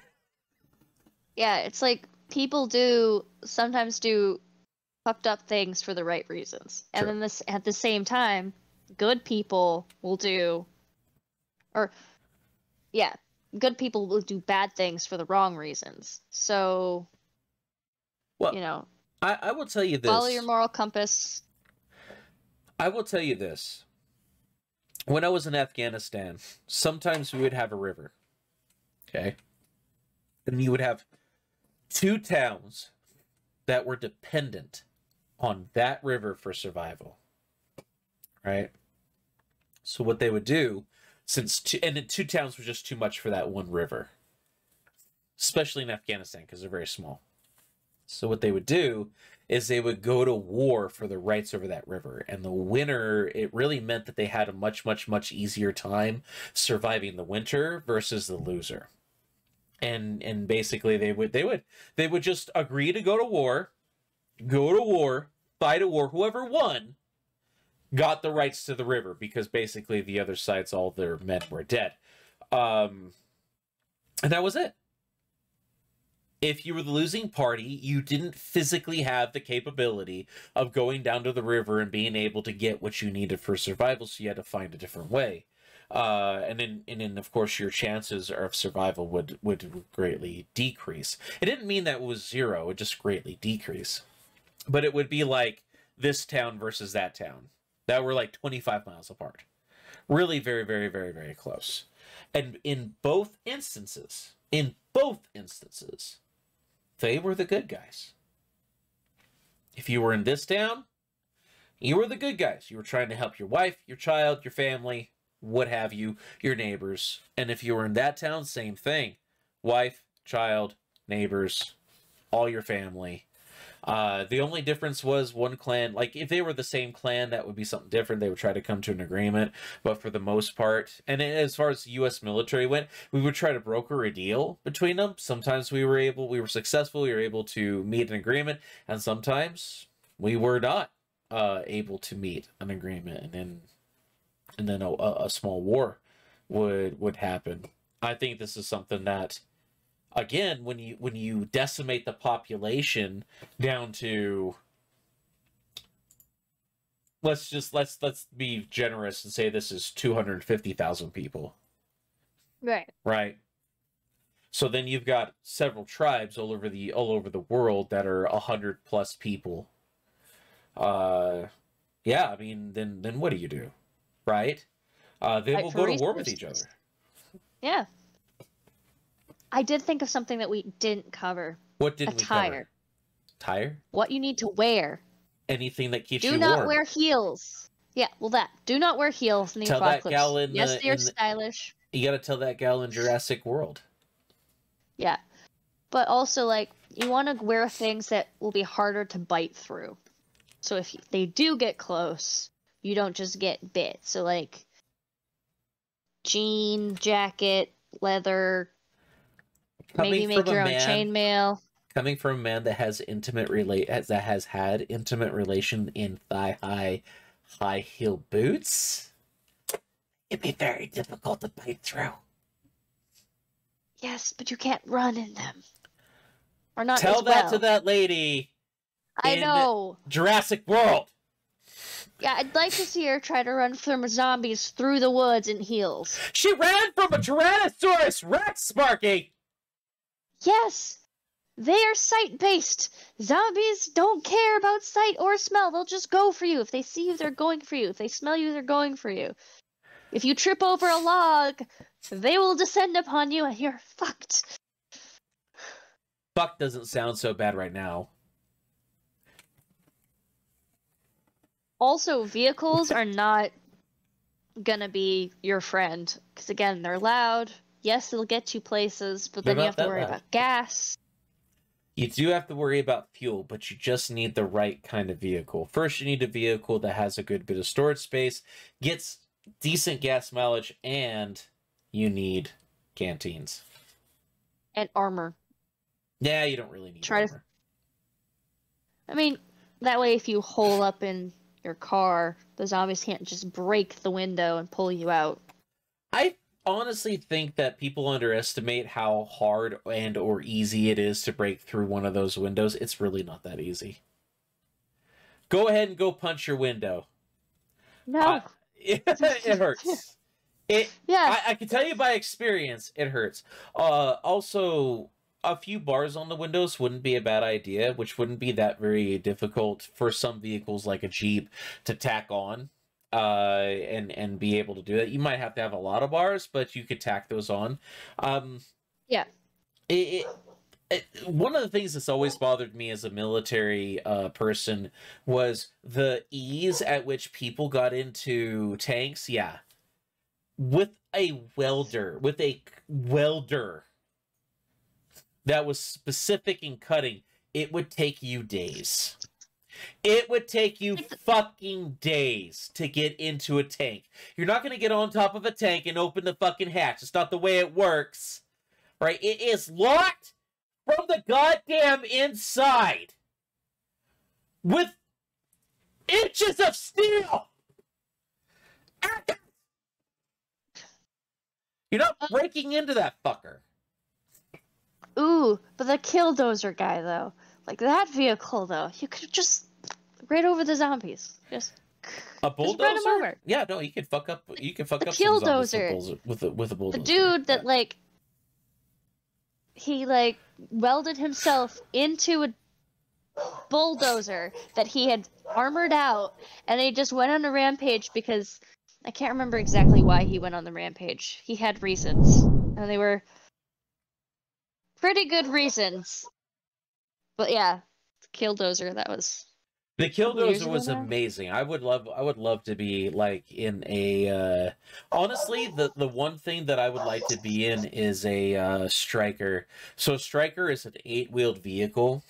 Yeah, it's like people do sometimes do fucked up things for the right reasons, and True. then this at the same time, good people will do, or yeah, good people will do bad things for the wrong reasons. So well you know, I, I will tell you this follow your moral compass. I will tell you this. When I was in Afghanistan, sometimes we would have a river. Okay? And you would have two towns that were dependent on that river for survival. Right? So what they would do, since two, and two towns was just too much for that one river, especially in Afghanistan because they're very small. So what they would do is they would go to war for the rights over that river. And the winner it really meant that they had a much much much easier time surviving the winter versus the loser. And and basically they would they would they would just agree to go to war go to war fight a war whoever won got the rights to the river because basically the other side's all their men were dead um and that was it if you were the losing party, you didn't physically have the capability of going down to the river and being able to get what you needed for survival, so you had to find a different way. uh, and then and then of course your chances of survival would would greatly decrease. It didn't mean that it was zero; it just greatly decrease. But it would be like this town versus that town that were like 25 miles apart, really very very very very close. And in both instances, in both instances, they were the good guys. If you were in this town, you were the good guys. You were trying to help your wife, your child, your family, what have you, your neighbors. And if you were in that town, same thing. Wife, child, neighbors, all your family. Uh, the only difference was one clan, like if they were the same clan, that would be something different. They would try to come to an agreement. But for the most part, and as far as U.S. military went, we would try to broker a deal between them. Sometimes we were able, we were successful, we were able to meet an agreement, and sometimes we were not uh, able to meet an agreement. And then and then a, a small war would would happen. I think this is something that again when you when you decimate the population down to let's just let's let's be generous and say this is 250,000 people. Right. Right. So then you've got several tribes all over the all over the world that are a hundred plus people. Uh, yeah. I mean, then then what do you do? right? Uh, they will go to war with each other. Yeah. I did think of something that we didn't cover. What did Attire. we cover? Tire. Tire? What you need to wear. Anything that keeps Do you warm. Do not wear heels. Yeah, well that. Do not wear heels in the Tell that apocalypse. gal in yes, the- they are in the- stylish. You got to tell that gal in Jurassic World. Yeah. But also like you want to wear things that will be harder to bite through. So if they do get close, you don't just get bit. So like jean, jacket, leather, maybe make your own chainmail. Coming from a man that has intimate relate that has had intimate relation in thigh high, high heel boots, it'd be very difficult to bite through. Yes, but you can't run in them. Or not Tell that well. to that lady, I in- know. Jurassic World. Yeah, I'd like to see her try to run from zombies through the woods in heels. She ran from a Tyrannosaurus Rex, Sparky. Yes! They are sight based. Zombies don't care about sight or smell. They'll just go for you. If they see you, they're going for you. If they smell you, they're going for you. If you trip over a log, they will descend upon you and you're fucked. Fuck doesn't sound so bad right now. Also, vehicles are not gonna be your friend. Because again, they're loud. Yes, it'll get you places, but then you have to worry about gas. You do have to worry about fuel, but you just need the right kind of vehicle. First, you need a vehicle that has a good bit of storage space, gets decent gas mileage, and you need canteens. And armor. Yeah, you don't really need Try to- I mean, that way if you hole up in your car, the zombies can't just break the window and pull you out. I honestly think that people underestimate how hard and or easy it is to break through one of those windows. It's really not that easy. Go ahead and go punch your window. No. I- it hurts. It yeah. I, I can tell you by experience, it hurts. Uh, also, a few bars on the windows wouldn't be a bad idea, which wouldn't be that very difficult for some vehicles like a Jeep to tack on. Uh, and and be able to do that. You might have to have a lot of bars, but you could tack those on. Um, Yeah. It, it, it, one of the things that's always bothered me as a military uh, person was the ease at which people got into tanks. Yeah, with a welder, with a welder that was specific in cutting, it would take you days. It would take you fucking days to get into a tank. You're not going to get on top of a tank and open the fucking hatch. It's not the way it works. Right? It is locked from the goddamn inside with inches of steel. You're not uh, breaking into that fucker. Ooh, but the killdozer guy though, like that vehicle though, you could just right over the zombies. Just A bulldozer? Yeah, no, you could fuck up. You can fuck A up killdozer. with, bulldozer- with a with a The bulldozer. dude that Yeah. like he like welded himself into a bulldozer that he had armored out and he just went on a rampage because I can't remember exactly why he went on the rampage. He had reasons. And they were pretty good reasons. But yeah, Killdozer, that was The Killdozer was now. amazing. I would love I would love to be like in a uh honestly the the one thing that I would like to be in is a uh Stryker. So Stryker is an eight-wheeled vehicle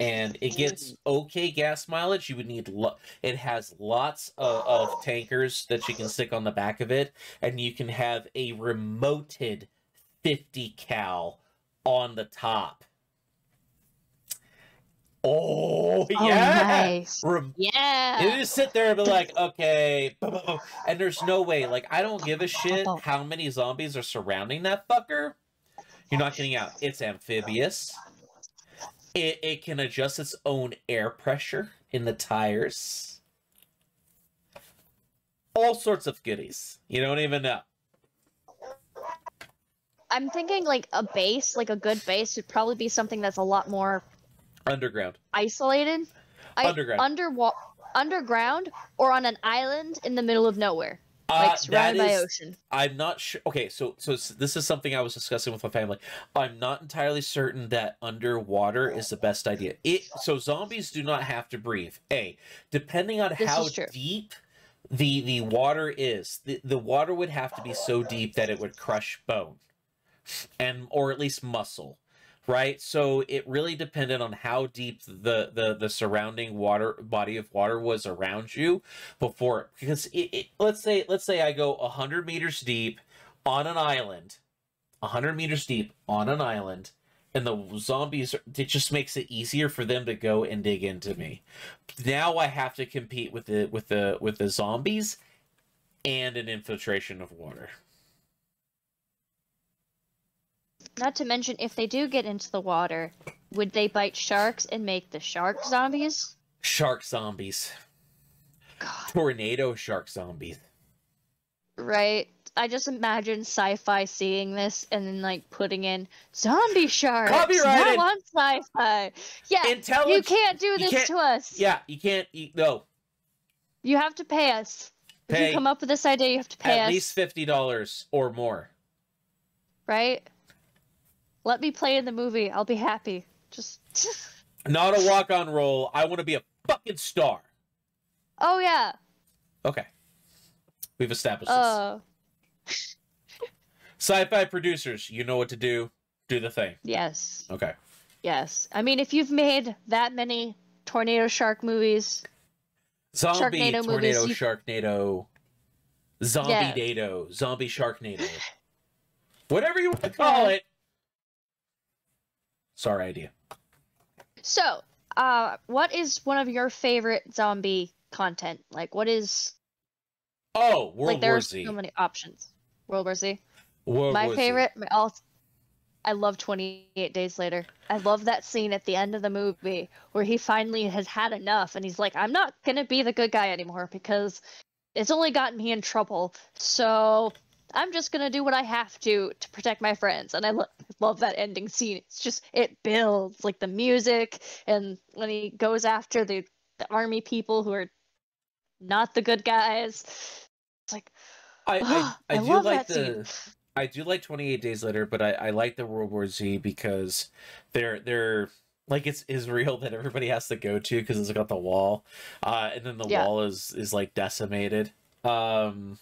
and it gets okay gas mileage. You would need lo- it has lots of, of tankers that you can stick on the back of it and you can have a remoted 50 cal on the top. Oh, Oh, yeah. nice. Yeah. you just sit there and be like, okay, and there's no way. Like, I don't give a shit oh. how many zombies are surrounding that fucker. You're not getting out. It's amphibious. It it can adjust its own air pressure in the tires. All sorts of goodies. You don't even know. I'm thinking like a base, like a good base would probably be something that's a lot more Underground. isolated. Underground. Underwa- underground or on an island in the middle of nowhere. Uh, Like surrounded by is- ocean. I'm not sure. Okay, so so this is something I was discussing with my family. I'm not entirely certain that underwater is the best idea. It so zombies do not have to breathe. A, depending on This how deep the the water is, the, the water would have to be so deep that it would crush bone, and or at least muscle. Right, so it really depended on how deep the, the the surrounding water body of water was around you before because it, it, let's say let's say I go 100 meters deep on an island 100 meters deep on an island and the zombies it just makes it easier for them to go and dig into me. Now I have to compete with the with the with the zombies and an infiltration of water Not to mention, if they do get into the water, would they bite sharks and make the shark zombies? shark zombies God, tornado shark zombies right? I just imagine Syfy seeing this and then like putting in zombie sharks. Copyrighted! Not on Syfy. Yeah, you can't do this can't- to us. yeah you can't you, no You have to pay us. If Pay you come up with this idea, you have to pay at us, least $50 or more right? Let me play in the movie. I'll be happy. Just not a walk on roll I want to be a fucking star Oh yeah. Okay. We've established this. Uh Syfy producers, you know what to do. Do the thing. yes. Okay. Yes. I mean if you've made that many tornado shark movies, Zombie Sharknado tornado movies, sharknado. Zombie Yeah. dado. Zombie sharknado. Whatever you want to call Yeah. it. Sorry idea. So, uh, what is one of your favorite zombie content? Like, what is Oh, World like? There War are so many options. World War Z. World my War Z. favorite. My, all, I love Twenty Eight Days Later. I love that scene at the end of the movie where he finally has had enough, and he's like, "I'm not gonna be the good guy anymore because it's only gotten me in trouble. So." I'm just gonna do what I have to to protect my friends, and I lo- love that ending scene. It's just it builds like the music, and when he goes after the the army people who are not the good guys, it's like I, I, I, do love like that the scene. I do like 28 Days Later, but I, I like the World War Z because they're they're like it's Israel that everybody has to go to because it's got the wall, uh, and then the Yeah. wall is is like decimated. Um,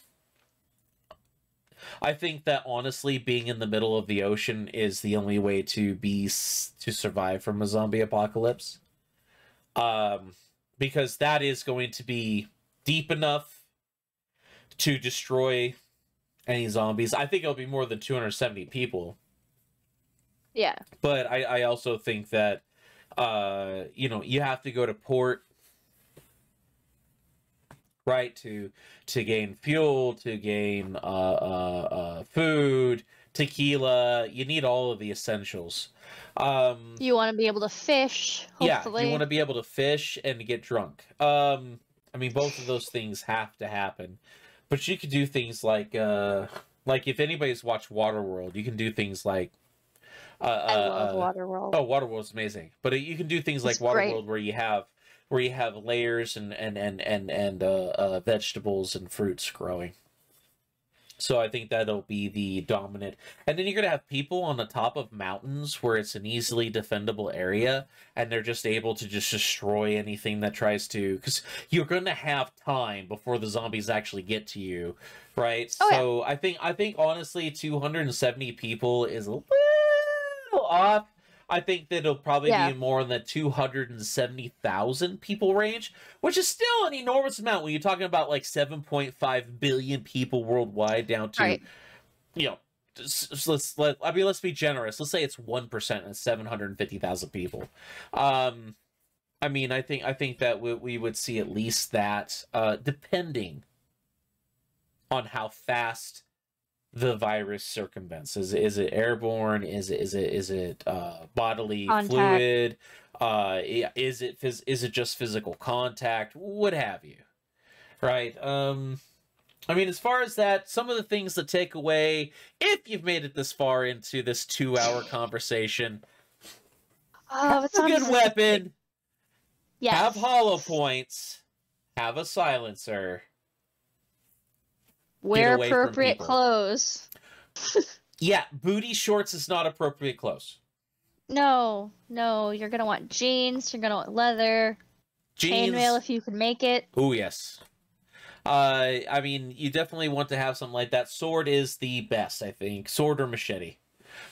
I think that honestly, being in the middle of the ocean is the only way to be to survive from a zombie apocalypse. Um, because that is going to be deep enough to destroy any zombies. I think it'll be more than 270 people, Yeah, but I, I also think that uh, you know you have to go to port right to to gain fuel to gain uh, uh, uh, food tequila you need all of the essentials um you want to be able to fish. yeah you want to be able to fish and get drunk um I mean, both of those things have to happen. But you could do things like, uh, like if anybody's watched Waterworld, you can do things like. Uh, I love uh, Waterworld. Oh, Waterworld's amazing, but uh, you can do things like It's great. Waterworld where you have where you have layers and and and and and uh, uh, vegetables and fruits growing. So I think that'll be the dominant, and then you're gonna have people on the top of mountains where it's an easily defendable area, and they're just able to just destroy anything that tries to, because you're gonna have time before the zombies actually get to you, right? Oh, yeah. so I think I think honestly, 270 people is a little off. I think that it'll probably Yeah. be more in the 270,000 people range, which is still an enormous amount when you're talking about like 7.5 billion people worldwide down to, Right. you know, s- s- let's let I mean let's be generous. Let's say it's 1% and 750,000 people. Um I mean, I think I think that we, we would see at least that uh depending on how fast the virus circumvents. Is is it airborne? Is it is it is it uh, bodily Contact. fluid? Uh, is it phys- is it just physical contact? What have you? Right. Um, I mean, as far as that, some of the things to take away, if you've made it this far into this two-hour conversation, Oh, have a good weapon. Yes. Have hollow points. Have a silencer. Wear appropriate clothes. Yeah, booty shorts is not appropriate clothes. No, no, you're gonna want jeans. You're gonna want leather, Jeans. chainmail if you can make it. Oh yes. Uh, I mean, you definitely want to have something like that. Sword is the best, I think. Sword or machete.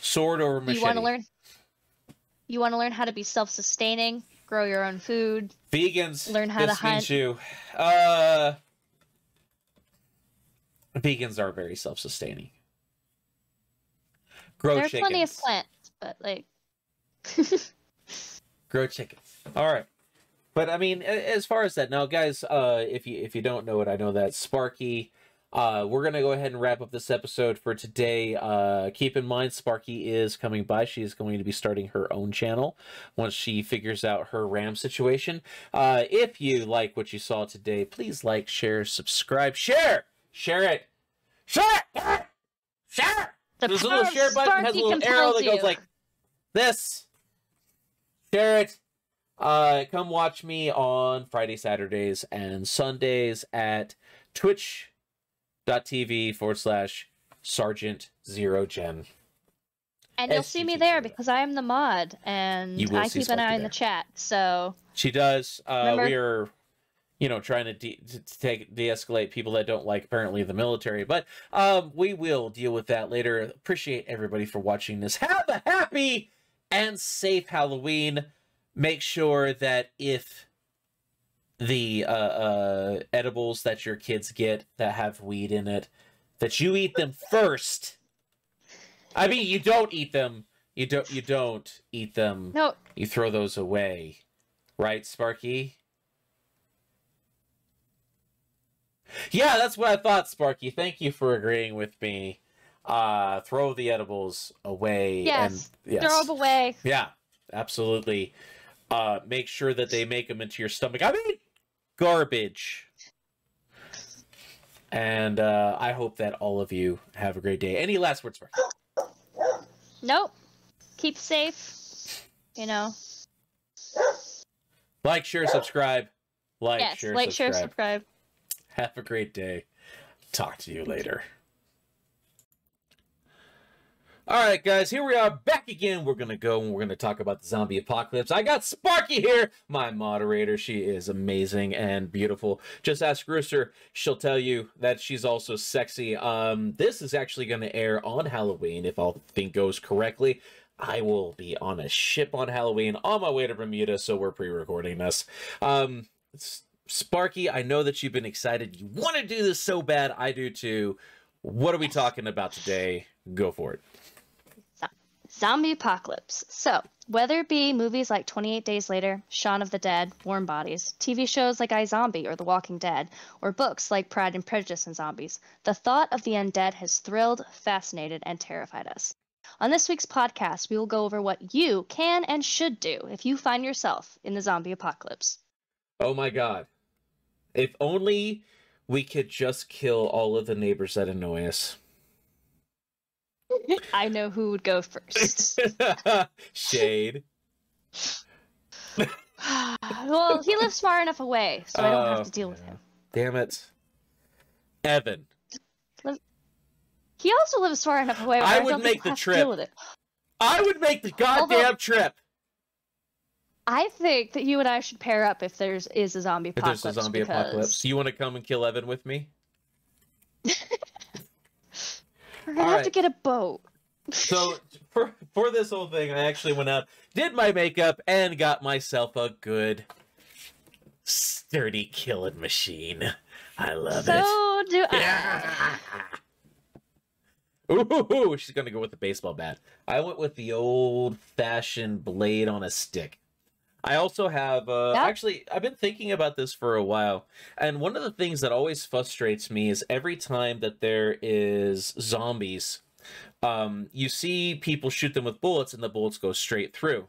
Sword or machete. You want to learn. You want to learn how to be self-sustaining, grow your own food. Vegans. Learn how to hunt. you. Uh, vegans are very self-sustaining. Grow there are chickens. plenty of plants, but like, grow chickens. All right. But I mean, as far as that, now, guys, uh, if you if you don't know it, I know that Sparky. Uh, we're gonna go ahead and wrap up this episode for today. Uh, keep in mind, Sparky is coming by. She is going to be starting her own channel once she figures out her RAM situation. Uh, if you like what you saw today, please like, share, subscribe, share, share it, share it, share. the There's a little share button has a little arrow that goes you. like this. Share it. Uh, come watch me on Friday, Saturdays, and Sundays at twitch.tv forward slash Sergeant Zero Gen. and you'll see me there because I am the mod, and I keep an eye in the chat. So She does. Uh, we are, you know, trying to, de- to take de-escalate people that don't like apparently the military, but um, we will deal with that later. Appreciate everybody for watching this. Have a happy and safe Halloween. Make sure that if the uh, uh, edibles that your kids get that have weed in it, that you eat them first. I mean, you don't eat them. You don't. You don't eat them no, you throw those away. Right, Sparky? Yeah, that's what I thought, Sparky. Thank you for agreeing with me. Uh throw the edibles away Yes, and yes. throw them away. Yeah, absolutely. Uh make sure that they make them into your stomach. I mean garbage. And uh I hope that all of you have a great day. Any last words, Sparky? Nope. Keep safe. You know. Like, share, subscribe. Like, yes. share, like, subscribe. share, subscribe. Have a great day. Talk to you later. All right, guys, here we are back again. We're going to go and we're going to talk about the zombie apocalypse. I got Sparky here, my moderator. She is amazing and beautiful. Just ask Rooster. She'll tell you that she's also sexy. Um, this is actually going to air on Halloween, if all thing goes correctly. I will be on a ship on Halloween on my way to Bermuda, so we're pre-recording this. Um, it's- Sparky, I know that you've been excited. You want to do this so bad. I do too. What are we talking about today? Go for it. Zombie apocalypse. So, whether it be movies like 28 Days Later, Shaun of the Dead, Warm Bodies, TV shows like iZombie or The Walking Dead, or books like Pride and Prejudice and Zombies, the thought of the undead has thrilled, fascinated, and terrified us. On this week's podcast, we will go over what you can and should do if you find yourself in the zombie apocalypse. Oh my god. If only we could just kill all of the neighbors that annoy us. I know who would go first. Shade. well, he lives far enough away, so I don't have Oh, to deal with him. Damn it. Evan. He also lives far enough away. I I, would don't make the we'll have to trip. Deal with it. I would make the goddamn Although- trip. I think that you and I should pair up if there's is a zombie If apocalypse. there's a zombie because apocalypse. You want to come and kill Evan with me? We're gonna have to get a boat. So for for this whole thing, I actually went out, did my makeup, and got myself a good sturdy killing machine. I love it. so do I. Yeah. Ooh, she's gonna go with the baseball bat. I went with the old fashioned blade on a stick. I also have uh actually I've been thinking about this for a while. And one of the things that always frustrates me is every time that there is zombies, um, you see people shoot them with bullets and the bullets go straight through.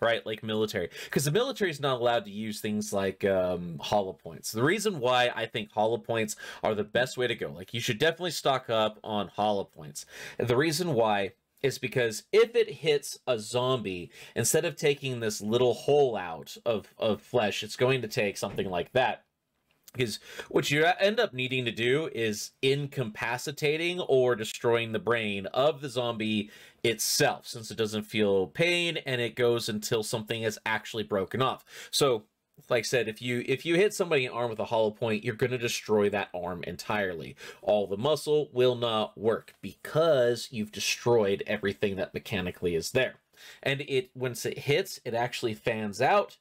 Right, like military, because the military is not allowed to use things like um, hollow points. The reason why I think hollow points are the best way to go, like you should definitely stock up on hollow points. The reason why is because if it hits a zombie, instead of taking this little hole out of, of flesh, it's going to take something like that. Because what you end up needing to do is incapacitating or destroying the brain of the zombie itself, since it doesn't feel pain and it goes until something is actually broken off. So, like I said, if you if you hit somebody in arm with a hollow point, you're going to destroy that arm entirely. All the muscle will not work because you've destroyed everything that mechanically is there. And it once it hits, it actually fans out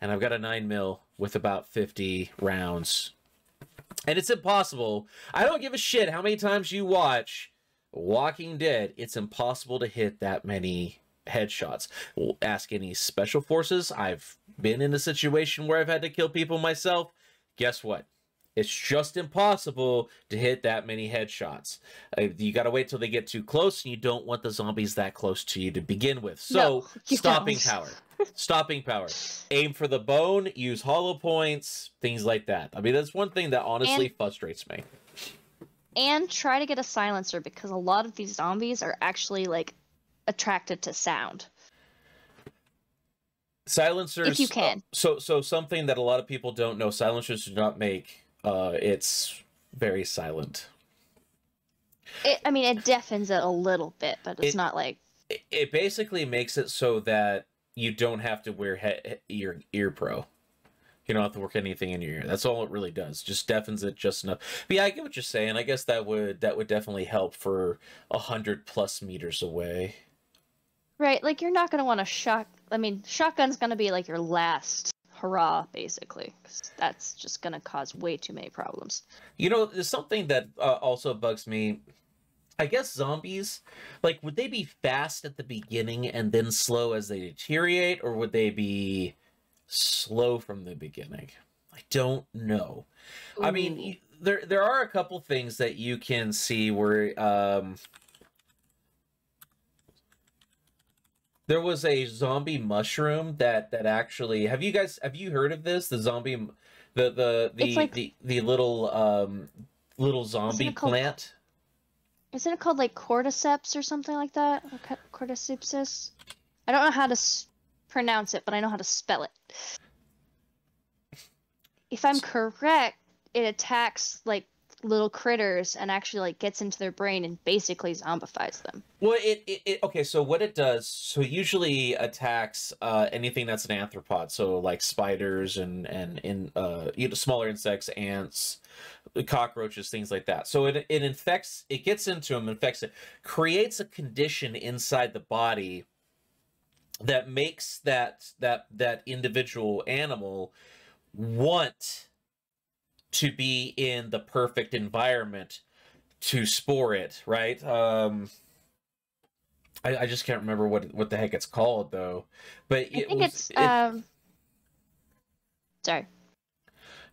and I've got a 9 mil with about 50 rounds. And it's impossible. I don't give a shit how many times you watch Walking Dead. It's impossible to hit that many headshots. Well, ask any special forces. I've been in a situation where I've had to kill people myself. Guess what? It's just impossible to hit that many headshots. Uh, you got to wait till they get too close, and you don't want the zombies that close to you to begin with. So, No, stopping don't. power. Stopping power. Aim for the bone, use hollow points, things like that. I mean, that's one thing that honestly frustrates me. And try to get a silencer because a lot of these zombies are actually like attracted to sound. Silencers. If you can. so, so something that a lot of people don't know: silencers do not make. Uh, it's very silent. It, I mean, it deafens it a little bit, but it's It- not like It, it basically makes it so that you don't have to wear he- ear ear pro. You don't have to work anything in your ear. That's all it really does. Just deafens it just enough. But yeah, I get what you're saying. I guess that would that would definitely help for a hundred plus meters away. Right. Like you're not gonna want to shock. I mean, shotgun's gonna be like your last hurrah, basically. 'cause that's just gonna cause way too many problems. You know, there's something that uh, also bugs me. I guess zombies, like, would they be fast at the beginning and then slow as they deteriorate, or would they be slow from the beginning? I don't know. I mean, there there are a couple things that you can see where um there was a zombie mushroom that that actually have you guys have you heard of this the zombie the the the like- the, the little um little zombie called- plant Isn't it called like cordyceps or something like that? Or Cordycepsis? I don't know how to s- pronounce it, but I know how to spell it. If I'm correct, it attacks like little critters and actually like gets into their brain and basically zombifies them. Well, it, it, it okay. So what it does, so it usually attacks uh, anything that's an arthropod, so like spiders and and in uh, you know, smaller insects, ants, cockroaches, things like that. So it it infects, it gets into them, infects it, creates a condition inside the body that makes that that that individual animal want to be in the perfect environment to spore it, right? Um, I, I just can't remember what what the heck it's called though. But I it think was, it's it- um sorry.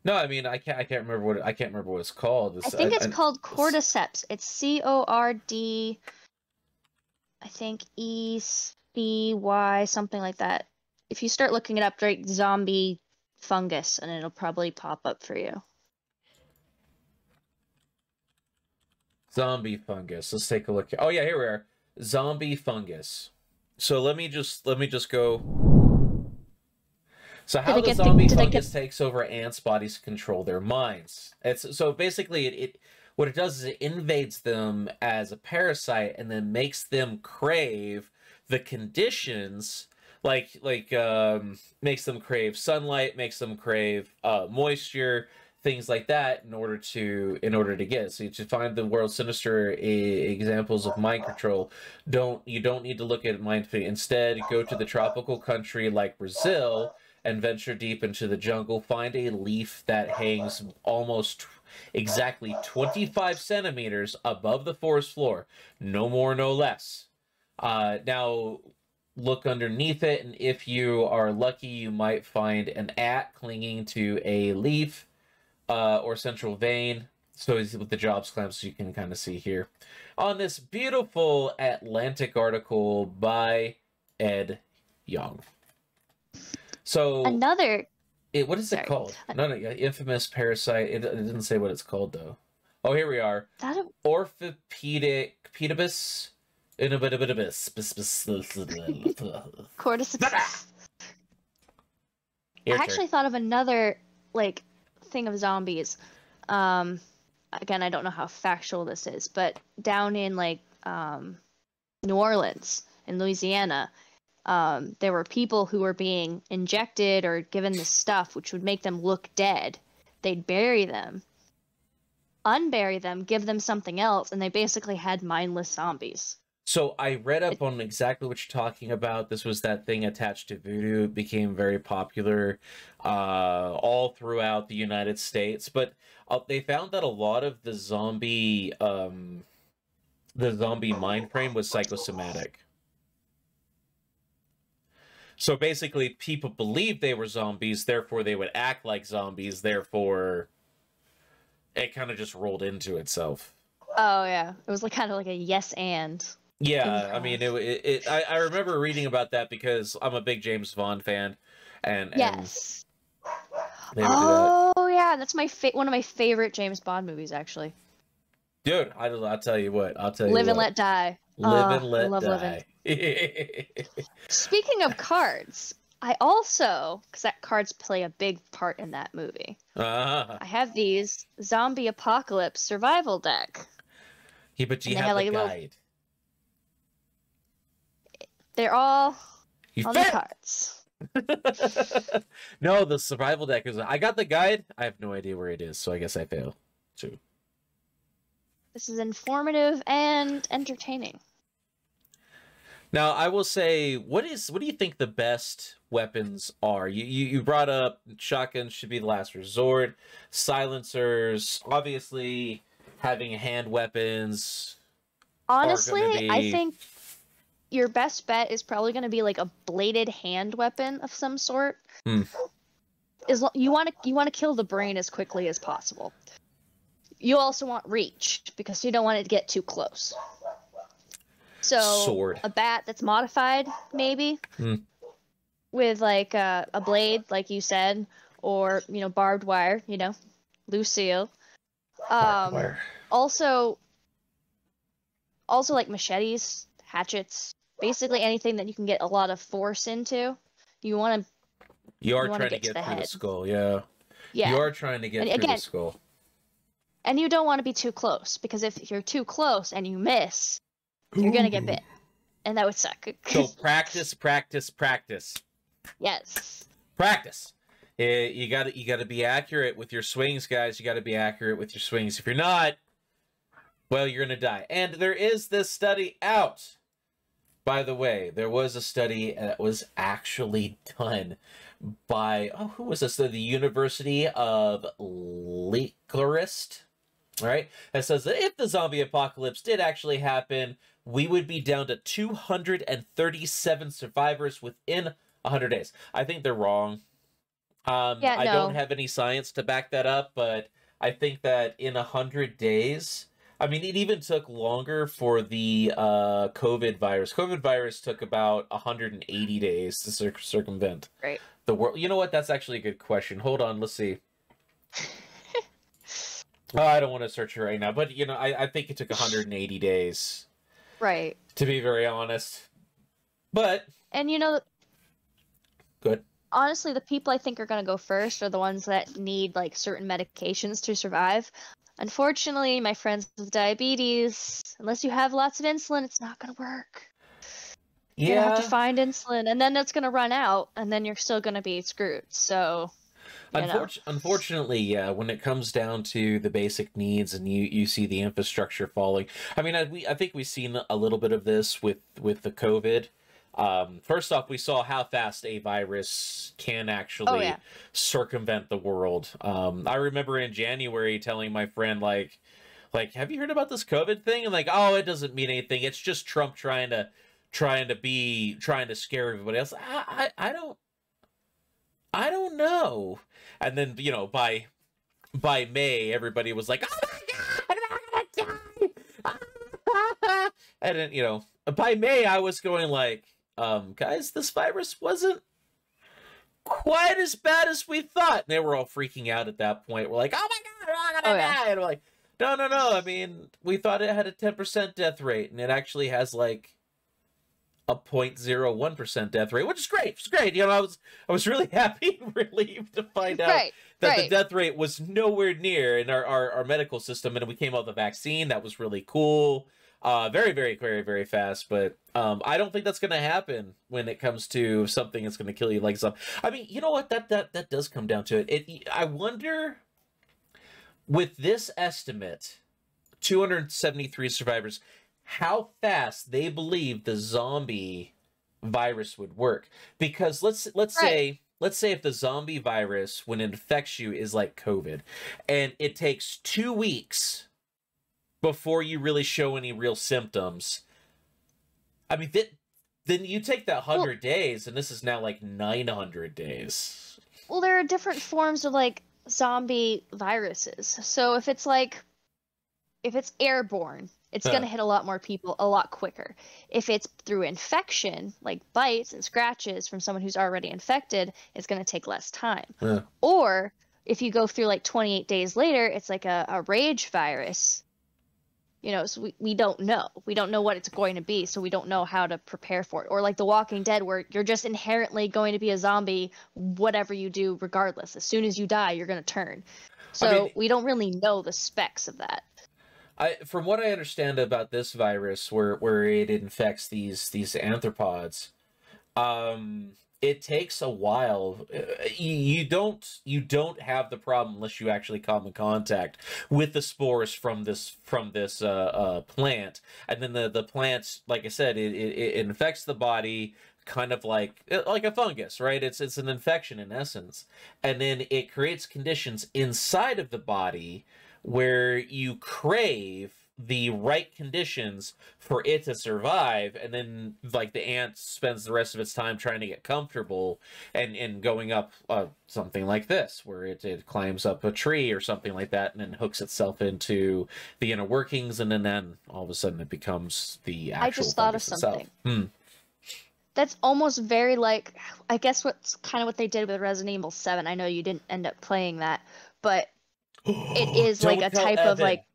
no, I mean I can't I can't remember what I can't remember what it's called. I think it's I- called cordyceps. It's C O R D I think E C Y something like that. If you start looking it up, right, zombie fungus and it'll probably pop up for you. Zombie fungus. Let's take a look. Oh yeah, here we are. Zombie fungus. So let me just let me just go. So how the zombie the, fungus get... takes over ants' bodies to control their minds. It's so basically it, it what it does is it invades them as a parasite and then makes them crave the conditions like like um makes them crave sunlight, makes them crave uh moisture, things like that in order to in order to get. So to find the world's sinister examples of mind control. Don't you don't need to look at mind instead go to the tropical country like brazil and venture deep into the jungle. Find a leaf that hangs almost exactly 25 centimeters above the forest floor. No more no less. Uh, now look underneath it and if you are lucky you might find an at clinging to a leaf uh, or central vein. So with the jobs clamps, you can kind of see here on this beautiful Atlantic article by Ed Yong. So another. It, what is Sorry. it called? No, no, infamous parasite. It, it didn't say what it's called though. Oh, here we are. That a... Orthopedic pedibus. Cordyceps. I actually thought of another like thing of zombies. Um, again, I don't know how factual this is, but down in like um, New Orleans in Louisiana, um, there were people who were being injected or given this stuff which would make them look dead. They'd bury them, unbury them, give them something else, and they basically had mindless zombies. So I read up on exactly what you're talking about. This was that thing attached to voodoo. It became very popular uh, all throughout the United States. But uh, they found that a lot of the zombie, um, the zombie mind frame was psychosomatic. So basically, people believed they were zombies, therefore they would act like zombies. Therefore, it kind of just rolled into itself. Oh yeah, it was like kind of like a yes and. Yeah, I mean, it. it, it I, I, remember reading about that because I'm a big James Bond fan, and, and yes. Oh that. yeah, that's my fa- one of my favorite James Bond movies, actually. Dude, I, will tell you what. I'll tell you. Live what. and let die. Live and let love die. Speaking of cards, I also because that cards play a big part in that movie. Uh-huh. I have these zombie apocalypse survival deck. Yeah, but you have, have like, the guide. Little they're all you on the cards. no, the survival deck is. I got the guide. I have no idea where it is, so I guess I fail too. This is informative and entertaining. Now, I will say, what is what do you think the best weapons are? You you, you brought up shotguns should be the last resort, silencers, obviously having hand weapons. Honestly, be... I think your best bet is probably going to be like a bladed hand weapon of some sort. Hmm. Is you want to you want to kill the brain as quickly as possible. You also want reach because you don't want it to get too close. So Sword. a bat that's modified, maybe, hmm. with like a, a blade, like you said, or you know barbed wire. You know, Lucille. Um, also, also like machetes, hatchets, basically anything that you can get a lot of force into. You want to. You are you trying to get, to the through head. the skull, yeah. Yeah. You are trying to get and through again, the skull. And you don't want to be too close because if you're too close and you miss, you're gonna get bit, and that would suck. so practice, practice, practice. Yes. Practice. Eh, you got to you got to be accurate with your swings, guys. You got to be accurate with your swings. If you're not, well, you're gonna die. And there is this study out by the way, there was a study that was actually done by oh, who was this? The University of Leicester, right? That says that if the zombie apocalypse did actually happen, we would be down to 237 survivors within 100 days. I think they're wrong. Um, yeah, no. I don't have any science to back that up, but I think that in 100 days, I mean, it even took longer for the uh, COVID virus. COVID virus took about 180 days to cir- circumvent right. the world. You know what? That's actually a good question. Hold on, let's see. Oh, I don't want to search it right now, but you know, I, I think it took 180 days. Right. To be very honest. But and you know good. Honestly, the people I think are going to go first are the ones that need like certain medications to survive. Unfortunately, my friends with diabetes, unless you have lots of insulin, it's not going to work. Yeah. You have to find insulin, and then it's going to run out, and then you're still going to be screwed. So, Unfor- unfortunately, yeah, when it comes down to the basic needs and you, you see the infrastructure falling, I mean, I, we, I think we've seen a little bit of this with, with the COVID. Um, first off, we saw how fast a virus can actually oh, yeah. circumvent the world. Um, I remember in January telling my friend, like, like, have you heard about this COVID thing? And like, oh, it doesn't mean anything. It's just Trump trying to, trying to be, trying to scare everybody else. I, I, I don't, I don't know. And then, you know, by, by May, everybody was like, oh my God, I'm gonna die. and then, you know, by May, I was going like, um, guys, this virus wasn't quite as bad as we thought. And they were all freaking out at that point. We're like, oh my god, we're gonna oh, die. Yeah. And we're like, no, no, no. I mean, we thought it had a 10% death rate, and it actually has like a 0.01% death rate, which is great. It's great. You know, I was I was really happy and relieved to find out right, that right. the death rate was nowhere near in our, our, our medical system, and we came out with a vaccine. That was really cool uh, very, very, very, very fast. But um, I don't think that's going to happen when it comes to something that's going to kill you like some. I mean, you know what? That that that does come down to it. It. I wonder with this estimate, 273 survivors, how fast they believe the zombie virus would work. Because let's let's right. say let's say if the zombie virus when it infects you is like COVID, and it takes two weeks before you really show any real symptoms. I mean, th- then you take that 100 well, days, and this is now like 900 days. Well, there are different forms of like zombie viruses. So if it's like, if it's airborne, it's huh. going to hit a lot more people a lot quicker. If it's through infection, like bites and scratches from someone who's already infected, it's going to take less time. Huh. Or if you go through like 28 days later, it's like a, a rage virus you know so we, we don't know. We don't know what it's going to be so we don't know how to prepare for it. Or like the walking dead where you're just inherently going to be a zombie whatever you do regardless. As soon as you die you're going to turn so I mean, we don't really know the specs of that. I, from what I understand about this virus, where where it infects these these anthropods, um, it takes a while. You don't you don't have the problem unless you actually come in contact with the spores from this from this uh, uh, plant, and then the the plants like I said, it, it, it infects the body kind of like uh, like a fungus, right? It's it's an infection in essence, and then it creates conditions inside of the body where you crave the right conditions for it to survive and then like the ant spends the rest of its time trying to get comfortable and and going up uh, something like this where it, it climbs up a tree or something like that and then hooks itself into the inner workings and then, then all of a sudden it becomes the actual I just thought of something. Hmm. That's almost very like I guess what's kind of what they did with Resident Evil 7. I know you didn't end up playing that, but it is like a type Evan. of like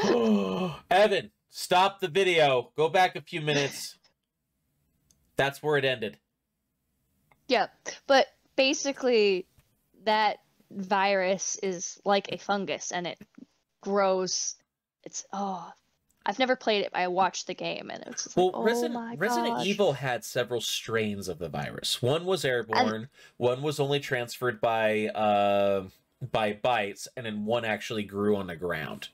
Evan, stop the video. Go back a few minutes. That's where it ended. Yeah, but basically, that virus is like a fungus and it grows. It's oh, I've never played it. but I watched the game and it's well, like, oh Resident, my Resident gosh. Evil had several strains of the virus. One was airborne. And, one was only transferred by uh, by bites, and then one actually grew on the ground.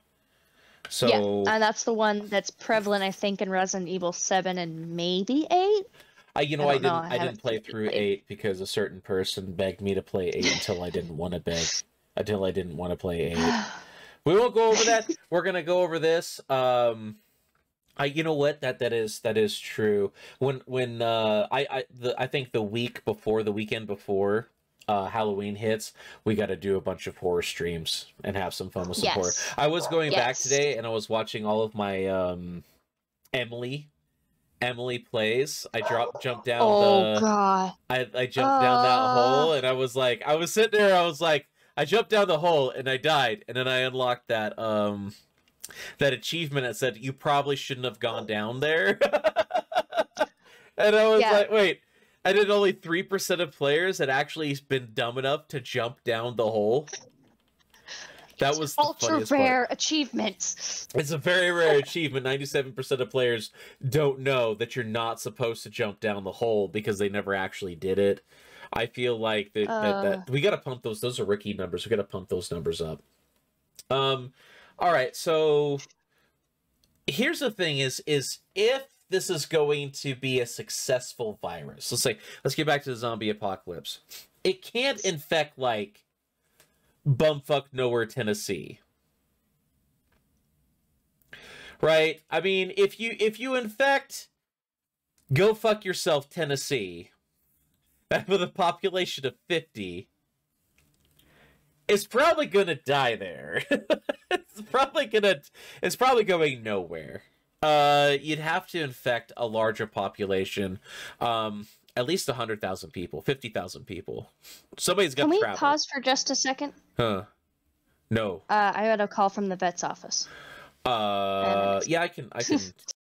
So yeah, and that's the one that's prevalent, I think, in Resident Evil Seven and maybe Eight. I, you know, I, I didn't, know, I, I didn't play through eight because a certain person begged me to play eight until I didn't want to beg, until I didn't want to play eight. we won't go over that. We're gonna go over this. Um, I, you know what that that is that is true. When when uh, I I the I think the week before the weekend before uh, Halloween hits, we got to do a bunch of horror streams and have some fun with some yes. horror. I was going yes. back today and I was watching all of my um, Emily Emily plays. I dropped jumped down oh, the God. I I jumped uh... down that hole and I was like I was sitting there I was like I jumped down the hole and I died, and then I unlocked that um that achievement that said you probably shouldn't have gone down there. and I was Yeah. like, wait, and then only three percent of players had actually been dumb enough to jump down the hole. That was the ultra funniest part. rare achievements. It's a very rare achievement. Ninety-seven percent of players don't know that you're not supposed to jump down the hole because they never actually did it. I feel like that, that, that we got to pump those. Those are rookie numbers. We got to pump those numbers up. Um, all right. So here's the thing: is is if this is going to be a successful virus, let's say, let's get back to the zombie apocalypse. It can't infect like bumfuck nowhere, Tennessee right? I mean, if you if you infect, go fuck yourself, Tennessee, with a population of fifty, it's probably gonna die there. it's probably gonna. It's probably going nowhere. Uh, you'd have to infect a larger population, um, at least hundred thousand people, fifty thousand people. Somebody's got Can we travel. pause for just a second? Huh? No. Uh, I got a call from the vet's office. Uh, yeah, I can. I can.